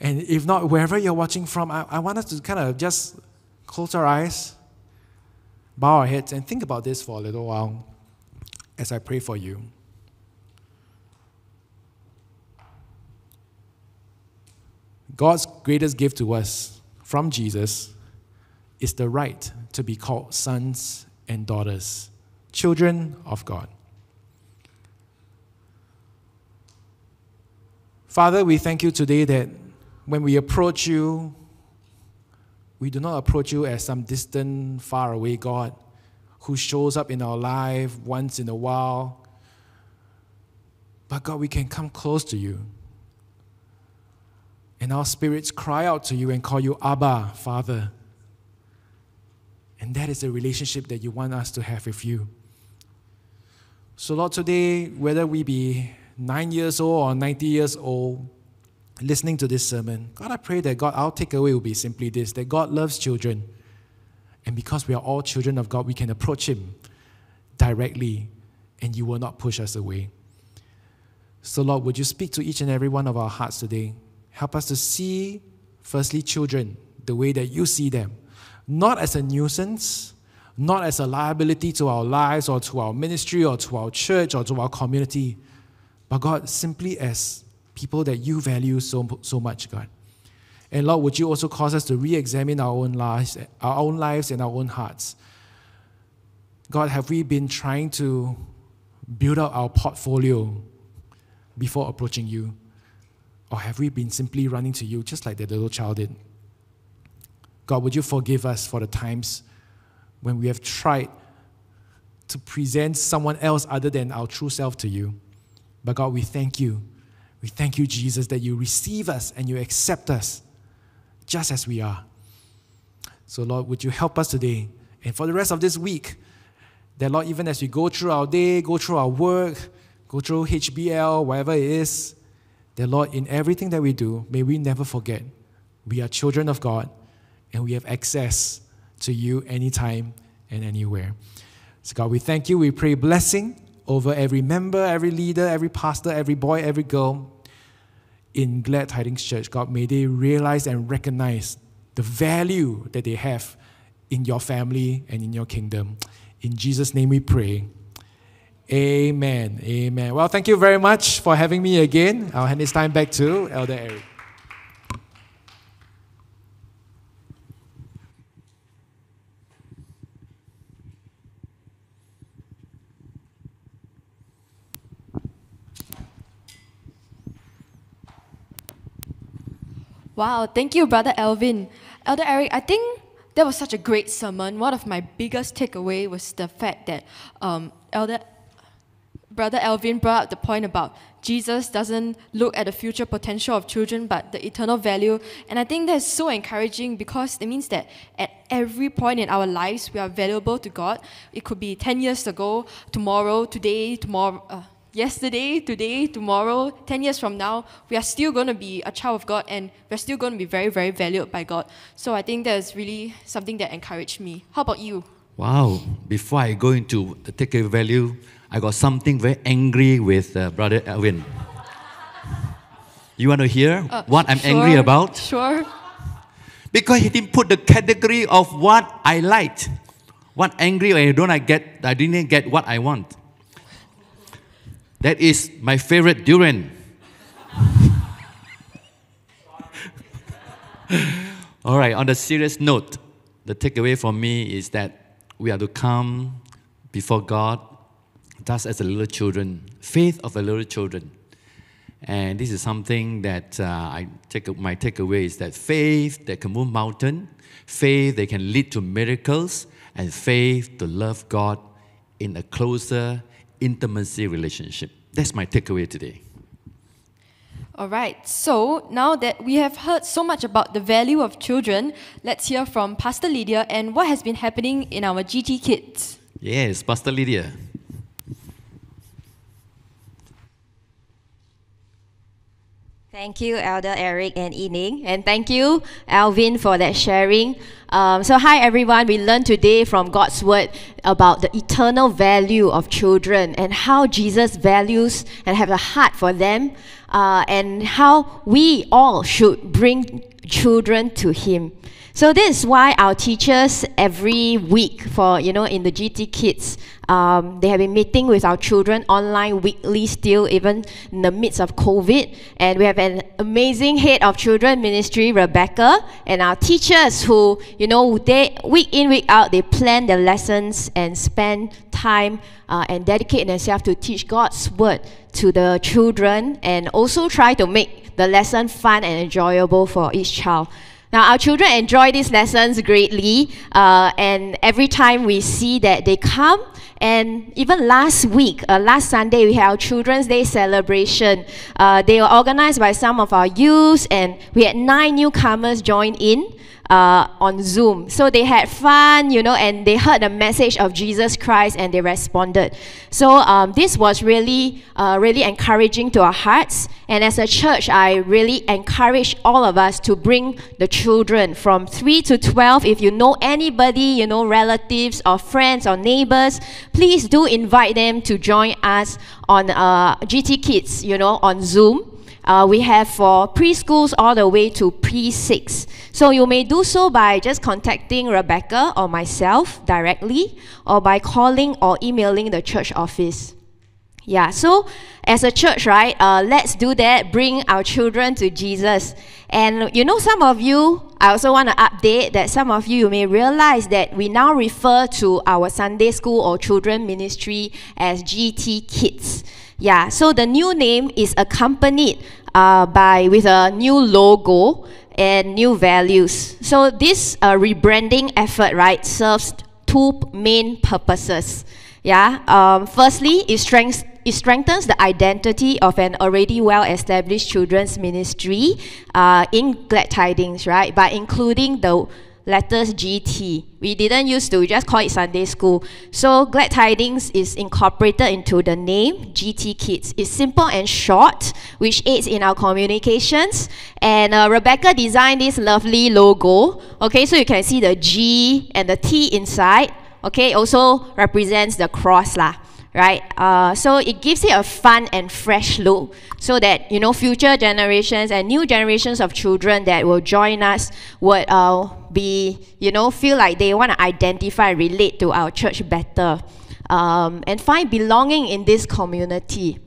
[SPEAKER 3] And if not, wherever you're watching from, I, I want us to kind of just close our eyes, bow our heads, and think about this for a little while as I pray for you. God's greatest gift to us from Jesus is the right to be called sons and daughters, children of God. Father, we thank you today that when we approach you, we do not approach you as some distant, far away God who shows up in our life once in a while. But God, we can come close to you. And our spirits cry out to you and call you Abba, Father. And that is the relationship that you want us to have with you. So, Lord, today, whether we be nine years old or 90 years old, listening to this sermon, God, I pray that God, our takeaway will be simply this that God loves children. And because we are all children of God, we can approach Him directly and you will not push us away. So, Lord, would you speak to each and every one of our hearts today? Help us to see, firstly, children the way that you see them, not as a nuisance, not as a liability to our lives or to our ministry or to our church or to our community, but God, simply as people that you value so, so much, God. And Lord, would you also cause us to re examine our own lives, our own lives and our own hearts? God, have we been trying to build up our portfolio before approaching you? Or have we been simply running to you just like the little child did? God, would you forgive us for the times when we have tried to present someone else other than our true self to you? But God, we thank you. We thank you, Jesus, that you receive us and you accept us just as we are. So, Lord, would you help us today and for the rest of this week? That, Lord, even as we go through our day, go through our work, go through HBL, whatever it is, that, Lord, in everything that we do, may we never forget we are children of God and we have access to you anytime and anywhere. So, God, we thank you. We pray blessing over every member, every leader, every pastor, every boy, every girl in Glad Tidings Church. God, may they realize and recognize the value that they have in your family and in your kingdom. In Jesus' name we pray. Amen. Amen. Well, thank you very much for having me again. I'll hand this time back to Elder Eric.
[SPEAKER 2] Wow, thank you, Brother Elvin. Elder Eric, I think that was such a great sermon. One of my biggest takeaway was the fact that um, Elder Brother Elvin brought up the point about Jesus doesn't look at the future potential of children, but the eternal value. And I think that's so encouraging because it means that at every point in our lives, we are valuable to God. It could be 10 years ago, tomorrow, today, tomorrow. Uh, yesterday, today, tomorrow, 10 years from now, we are still going to be a child of God and we're still going to be very, very valued by God. So I think that's really something that encouraged me. How about you?
[SPEAKER 1] Wow. Before I go into the takeaway value, I got something very angry with uh, Brother Elvin. You want to hear
[SPEAKER 2] Uh,
[SPEAKER 1] what I'm
[SPEAKER 2] sure,
[SPEAKER 1] angry about?
[SPEAKER 2] Sure.
[SPEAKER 1] Because he didn't put the category of what I liked. What angry or don't I get, I didn't get what I want. That is my favorite durian. All right, on the serious note, the takeaway for me is that we are to come before God just as a little children, faith of a little children. And this is something that uh, I take my takeaway is that faith that can move mountain, faith that can lead to miracles, and faith to love God in a closer intimacy relationship. That's my takeaway today.
[SPEAKER 2] All right, so now that we have heard so much about the value of children, let's hear from Pastor Lydia and what has been happening in our GT Kids.
[SPEAKER 1] Yes, Pastor Lydia.
[SPEAKER 5] Thank you, Elder Eric and Yining. And thank you, Elvin, for that sharing. Um, so, hi, everyone. We learned today from God's Word about the eternal value of children and how Jesus values and have a heart for them, uh, and how we all should bring children to Him. So this is why our teachers every week for you know in the GT Kids, um, they have been meeting with our children online weekly still even in the midst of COVID, and we have an amazing head of children ministry Rebecca and our teachers who you know they week in week out they plan their lessons and spend time uh, and dedicate themselves to teach God's word to the children and also try to make the lesson fun and enjoyable for each child. Now, our children enjoy these lessons greatly, uh, and every time we see that they come, and even last week, uh, last Sunday, we had our Children's Day celebration. Uh, they were organized by some of our youths, and we had nine newcomers join in uh, on Zoom. So they had fun, you know, and they heard the message of Jesus Christ and they responded. So um, this was really, uh, really encouraging to our hearts. And as a church, I really encourage all of us to bring the children from 3 to 12. If you know anybody, you know, relatives or friends or neighbors, please do invite them to join us on uh, GT Kids, you know, on Zoom. Uh, we have for preschools all the way to pre-6. So you may do so by just contacting Rebecca or myself directly or by calling or emailing the church office. Yeah, so as a church, right, uh, let's do that. Bring our children to Jesus. And you know, some of you, I also want to update that some of you, you may realize that we now refer to our Sunday school or children ministry as GT Kids. Yeah, so the new name is accompanied uh, by with a new logo and new values. So this uh, rebranding effort, right, serves two main purposes. Yeah. Um, firstly, it strengthens it strengthens the identity of an already well-established children's ministry uh, in Glad Tidings, right? By including the letters GT. We didn't used to, we just call it Sunday school. So Glad Tidings is incorporated into the name GT Kids. It's simple and short, which aids in our communications. And uh, Rebecca designed this lovely logo. Okay, so you can see the G and the T inside. Okay, also represents the cross lah right? Uh, so it gives it a fun and fresh look so that, you know, future generations and new generations of children that will join us would uh, be, you know, feel like they want to identify, relate to our church better um, and find belonging in this community.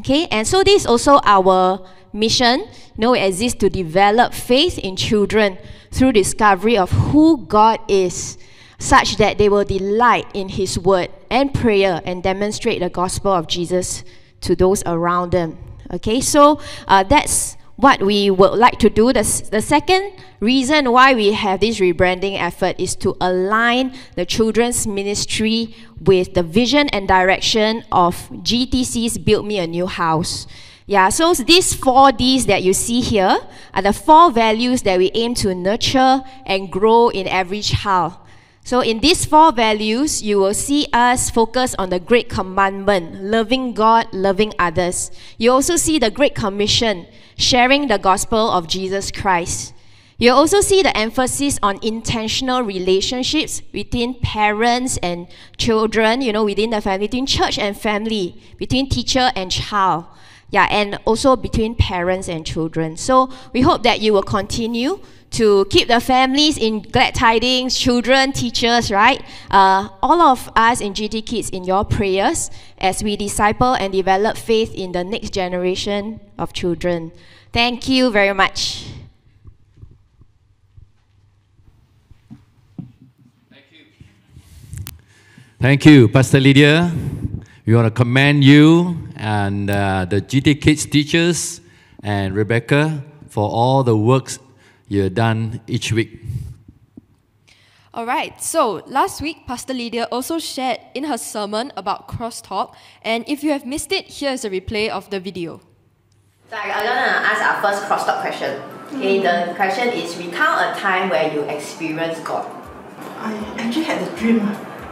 [SPEAKER 5] Okay, and so this is also our mission. You know, it exists to develop faith in children through discovery of who God is such that they will delight in His word and prayer and demonstrate the gospel of Jesus to those around them. Okay, so uh, that's what we would like to do. The, the second reason why we have this rebranding effort is to align the children's ministry with the vision and direction of GTC's Build Me a New House. Yeah, so these four D's that you see here are the four values that we aim to nurture and grow in every child. So, in these four values, you will see us focus on the Great Commandment loving God, loving others. You also see the Great Commission sharing the gospel of Jesus Christ. You also see the emphasis on intentional relationships between parents and children, you know, within the family, between church and family, between teacher and child. Yeah, and also between parents and children. So we hope that you will continue to keep the families in glad tidings, children, teachers, right? Uh, all of us in GT Kids in your prayers as we disciple and develop faith in the next generation of children. Thank you very much.
[SPEAKER 1] Thank you, Thank you Pastor Lydia. We want to commend you and uh, the GT Kids teachers and Rebecca for all the works you've done each week.
[SPEAKER 2] All right, so last week, Pastor Lydia also shared in her sermon about crosstalk, and if you have missed it, here's a replay of the video.
[SPEAKER 5] So I- I'm gonna ask our first crosstalk question. Okay, the question is recount a time where you experienced God.
[SPEAKER 6] I actually had a dream.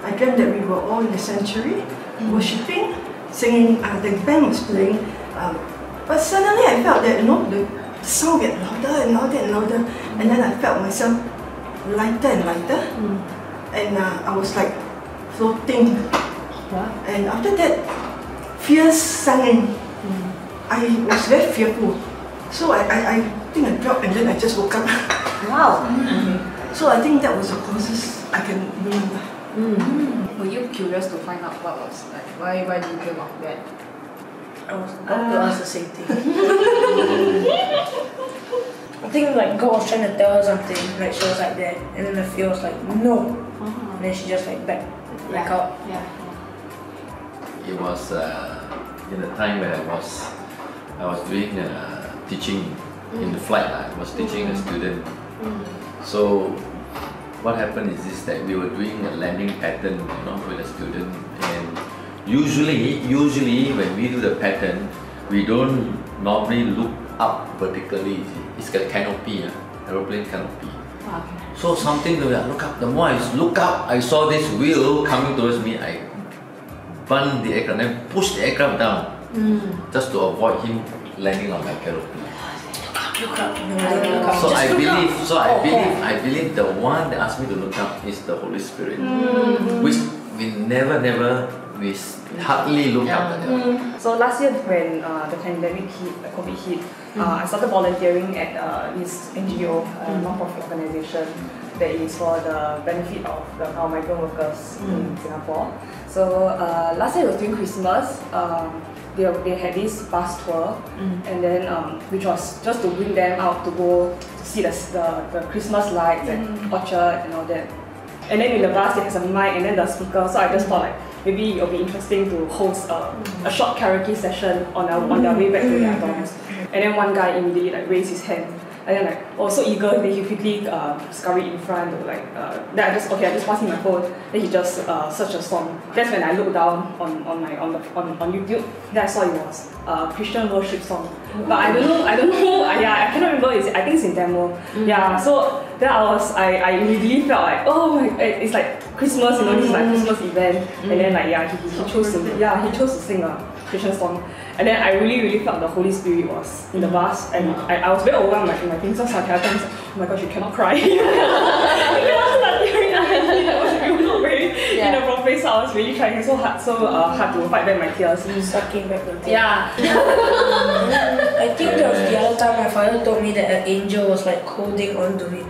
[SPEAKER 6] I dreamt that we were all in the sanctuary, worshipping, singing. Uh, the band was playing, um, but suddenly I felt that you know the sound get louder and louder and louder, and then I felt myself lighter and lighter, and uh, I was like floating. And after that, fear sang in. I was very fearful, so I, I, I think I dropped and then I just woke up.
[SPEAKER 5] Wow. <laughs>
[SPEAKER 6] So I think that was the closest I can remember.
[SPEAKER 7] Were you curious to find out what was like why why did you dream of that?
[SPEAKER 8] I was uh, about to ask the same thing. I think like God was trying to tell her something, like she was like that, and then the fear was like no, uh-huh. and then she just like back, back out.
[SPEAKER 5] Yeah.
[SPEAKER 9] It was uh, in the time when I was I was doing uh, teaching in the mm. flight. lah. I was teaching a mm-hmm. student. Mm. So what happened is this that we were doing a landing pattern, you know, with a student, and usually usually when we do the pattern, we don't normally look up vertically. you see. It's a canopy, uh, aeroplane canopy. So something that I look up. The more I look up, I saw this wheel coming towards me. I burned the aircraft, then push the aircraft down, just to avoid him landing on my canopy.
[SPEAKER 8] Look up, no, don't look up.
[SPEAKER 9] So
[SPEAKER 8] just
[SPEAKER 9] I believe, so I
[SPEAKER 8] Oh,
[SPEAKER 9] believe,
[SPEAKER 8] oh.
[SPEAKER 9] I believe the one that asked me to look up is the Holy Spirit, which we never, never, we s- hardly look up at all.
[SPEAKER 7] So last year when uh, the pandemic hit, the COVID hit, uh, I started volunteering at uh, this NGO, a non-profit organization that is for the benefit of the, our migrant workers in Singapore. So uh, last year was during Christmas. Um, they, they had this bus tour, and then um, which was just to bring them out to go to see the, the, the Christmas lights and Orchard and all that. And then in the bus, there has a mic and then the speaker. So I just thought like maybe it'll be interesting to host a, a short karaoke session on our on their way back to their dorms. And then one guy immediately like raised his hand. And then like oh so eager, then he quickly uh, scurried in front to like uh, then I just okay I just passed him my phone. Then he just uh, searched a song. That's when I looked down on, on my on the on, on YouTube. Then I saw it was a Christian worship song. But I don't know I don't know uh, <laughs> yeah I cannot remember. It's, I think it's in demo. Yeah. So then I was I, I immediately felt like oh my eh, it's like Christmas you know this is like Christmas event and then like yeah he, he chose to yeah he chose to sing a Christian song and then I really really felt the Holy Spirit was in the bus and I, I was very overwhelmed like, my things so I was like oh my gosh you cannot cry <laughs> you cannot start tearing up <laughs> I was really not very in a proper place so I was really trying so hard so uh, hard to fight back my tears
[SPEAKER 8] Sucking back the tears.
[SPEAKER 7] yeah <laughs>
[SPEAKER 8] I think that was the other time my father told me that an angel was like holding on to me.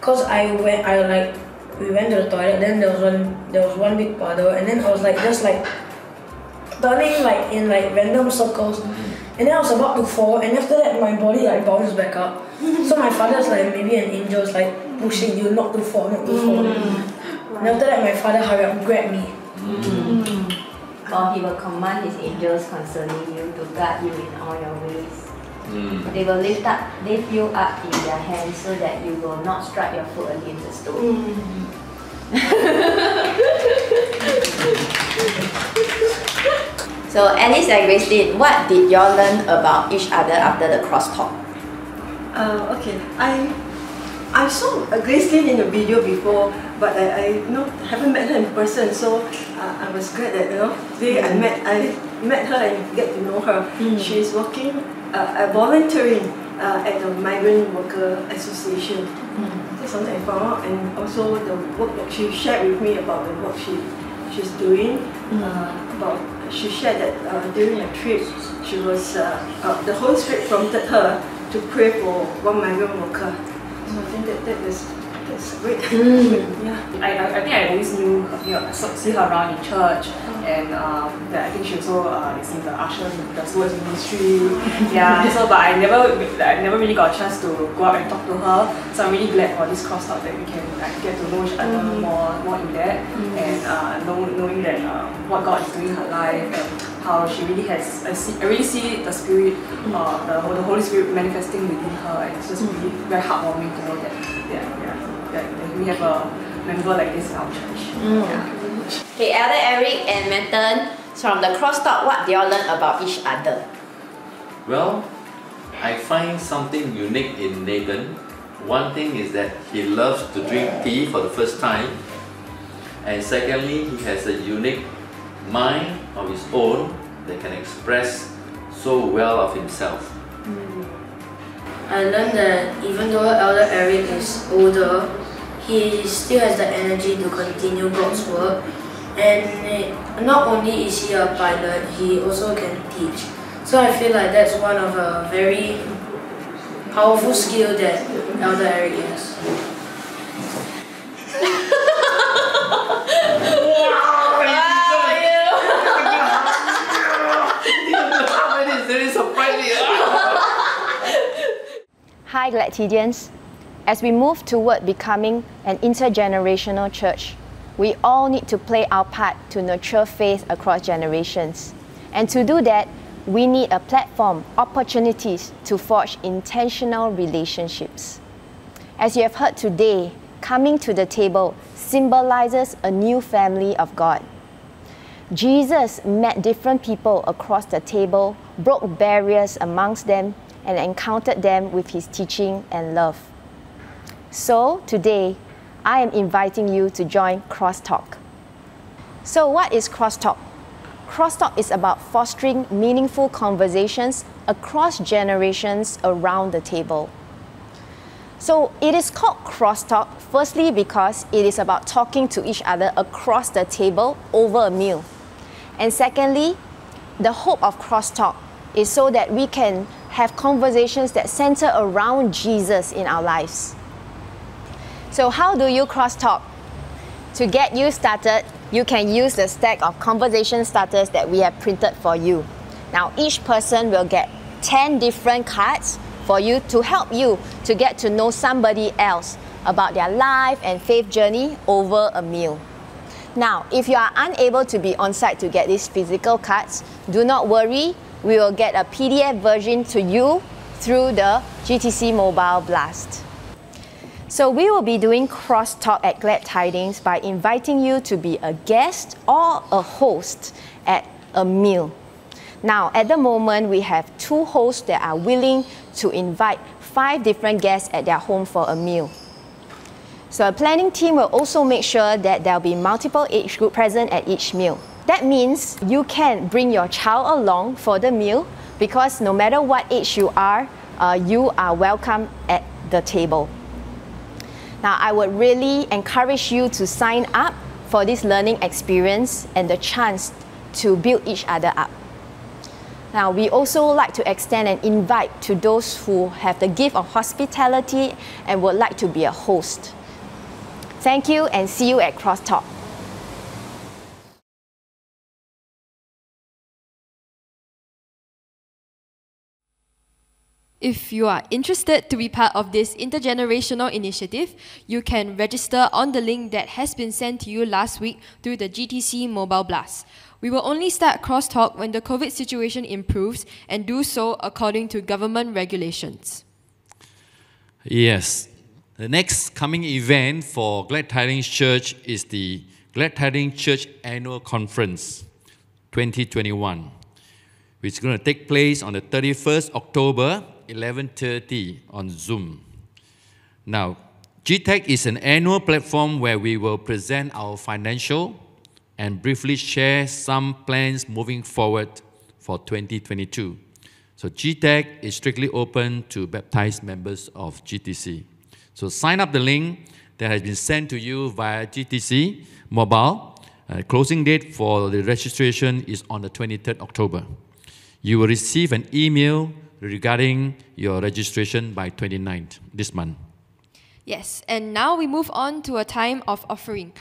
[SPEAKER 8] Cause I went, I like, we went to the toilet. Then there was one, there was one big puddle, and then I was like just like turning like in like random circles. And then I was about to fall, and after that my body like bounced back up. so my father's like maybe an angel is like pushing you not to fall, not to fall. Mm. And after that my father hurry up, grabbed me. Mm.
[SPEAKER 5] For he will command his angels concerning you to guard you in all your ways.
[SPEAKER 9] Mm.
[SPEAKER 5] They will lift up, lift you up in their hands so that you will not strike your foot against the stone. Mm. <laughs> so Alice and Gracelyn, what did y'all learn about each other after the crosstalk?
[SPEAKER 6] Uh, okay, I I saw uh, Grace in a video before, but I, I you know haven't met her in person, so uh, I was glad that you know today I met I met her and get to know her. She's working uh, volunteering uh, at the Migrant Worker Association. That's something I found and also the work that she shared with me about the work she she's doing. Uh, about she shared that uh, during a trip, she was uh, uh, the whole trip prompted her to pray for one migrant worker. So I think that that is great. <laughs> yeah.
[SPEAKER 7] I, I, I think I always knew, you know, see her around in church, and um, that I think she also uh, is in the usher, the stewards ministry. <laughs> yeah. So, but I never, I never really got a chance to go out and talk to her. So I'm really glad for this cross talk that we can like, get to know each other more, more in depth, and uh, know, knowing that uh, what God is doing in her life and how she really has, I, see, I really see the spirit, uh, the, the Holy Spirit manifesting within her, and it's just really very heartwarming to know that, yeah, yeah, that, that we have a member like this in our church. Yeah.
[SPEAKER 5] Okay, Elder Eric and Menton, from the crosstalk, what did y'all learn about each other?
[SPEAKER 9] Well, I find something unique in Nathan. One thing is that he loves to drink tea for the first time. And secondly, he has a unique mind of his own that can express so well of himself.
[SPEAKER 8] I learned that even though Elder Eric is older, he still has the energy to continue God's work. And not only is he a pilot, he also can teach. So I feel like that's one of a very powerful skill that Elder Eric has. <laughs> <laughs>
[SPEAKER 10] Hi, Gladtidians. As we move toward becoming an intergenerational church, we all need to play our part to nurture faith across generations. And to do that, we need a platform, opportunities to forge intentional relationships. As you have heard today, coming to the table symbolizes a new family of God. Jesus met different people across the table, broke barriers amongst them, and encountered them with his teaching and love. So, today, I am inviting you to join Crosstalk. So, what is Crosstalk? Crosstalk is about fostering meaningful conversations across generations around the table. So, it is called Crosstalk firstly because it is about talking to each other across the table over a meal. And secondly, the hope of Crosstalk is so that we can have conversations that center around Jesus in our lives. So, how do you crosstalk? To get you started, you can use the stack of conversation starters that we have printed for you. Now, each person will get 10 different cards for you to help you to get to know somebody else about their life and faith journey over a meal. Now, if you are unable to be on site to get these physical cards, do not worry, we will get a PDF version to you through the GTC Mobile Blast. So we will be doing crosstalk at Glad Tidings by inviting you to be a guest or a host at a meal. Now, at the moment, we have two hosts that are willing to invite five different guests at their home for a meal. So a planning team will also make sure that there'll be multiple age group present at each meal. That means you can bring your child along for the meal because no matter what age you are, uh, you are welcome at the table. Now, I would really encourage you to sign up for this learning experience and the chance to build each other up. Now, we also like to extend an invite to those who have the gift of hospitality and would like to be a host. Thank you and see you at Crosstalk.
[SPEAKER 2] If you are interested to be part of this intergenerational initiative, you can register on the link that has been sent to you last week through the GTC Mobile Blast. We will only start crosstalk when the COVID situation improves and do so according to government regulations.
[SPEAKER 1] Yes. The next coming event for Glad Tidings Church is the Glad Tidings Church Annual Conference 2021, which is going to take place on the 31st October 11:30 on Zoom. Now, GTEC is an annual platform where we will present our financial and briefly share some plans moving forward for 2022. So GTEC is strictly open to baptized members of GTC. So sign up the link that has been sent to you via GTC mobile. Uh, closing date for the registration is on the 23rd October. You will receive an email regarding your registration by 29th this month.
[SPEAKER 2] Yes, and now we move on to a time of offering.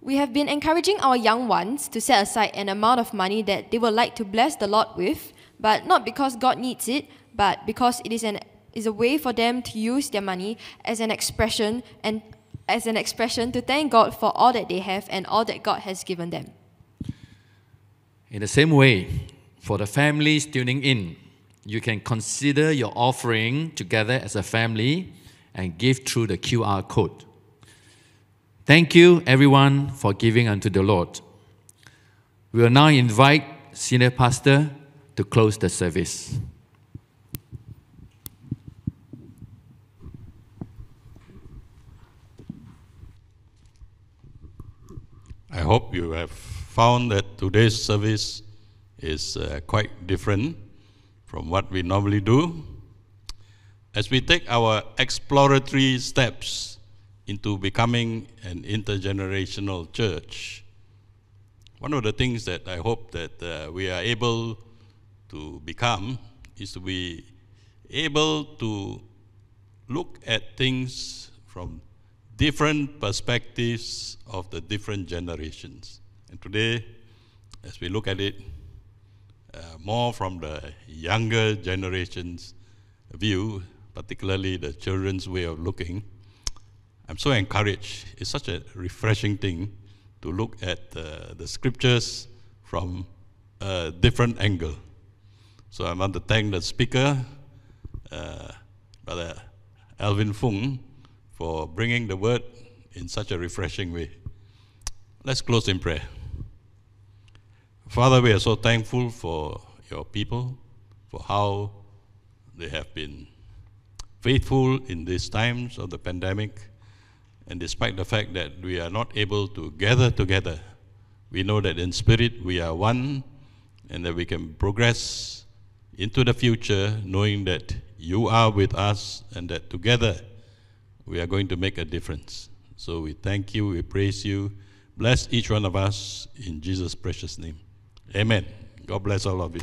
[SPEAKER 2] We have been encouraging our young ones to set aside an amount of money that they would like to bless the Lord with, but not because God needs it, but because it is an is a way for them to use their money as an expression and as an expression to thank God for all that they have and all that God has given them.
[SPEAKER 1] In the same way, for the families tuning in, you can consider your offering together as a family and give through the QR code. Thank you, everyone, for giving unto the Lord. We will now invite Senior Pastor to close the service.
[SPEAKER 11] I hope you have found that today's service is uh, quite different from what we normally do. As we take our exploratory steps into becoming an intergenerational church, one of the things that I hope that uh, we are able to become is to be able to look at things from different perspectives of the different generations. And today, as we look at it, more from the younger generation's view, particularly the children's way of looking, I'm so encouraged. It's such a refreshing thing to look at uh, the scriptures from a different angle. So I want to thank the speaker, uh, Brother Elvin Foong, for bringing the word in such a refreshing way. Let's close in prayer. Father, we are so thankful for your people, for how they have been faithful in these times of the pandemic. And despite the fact that we are not able to gather together, we know that in spirit we are one and that we can progress into the future knowing that you are with us and that together we are going to make a difference. So we thank you, we praise you. Bless each one of us in Jesus' precious name. Amen. God bless all of you.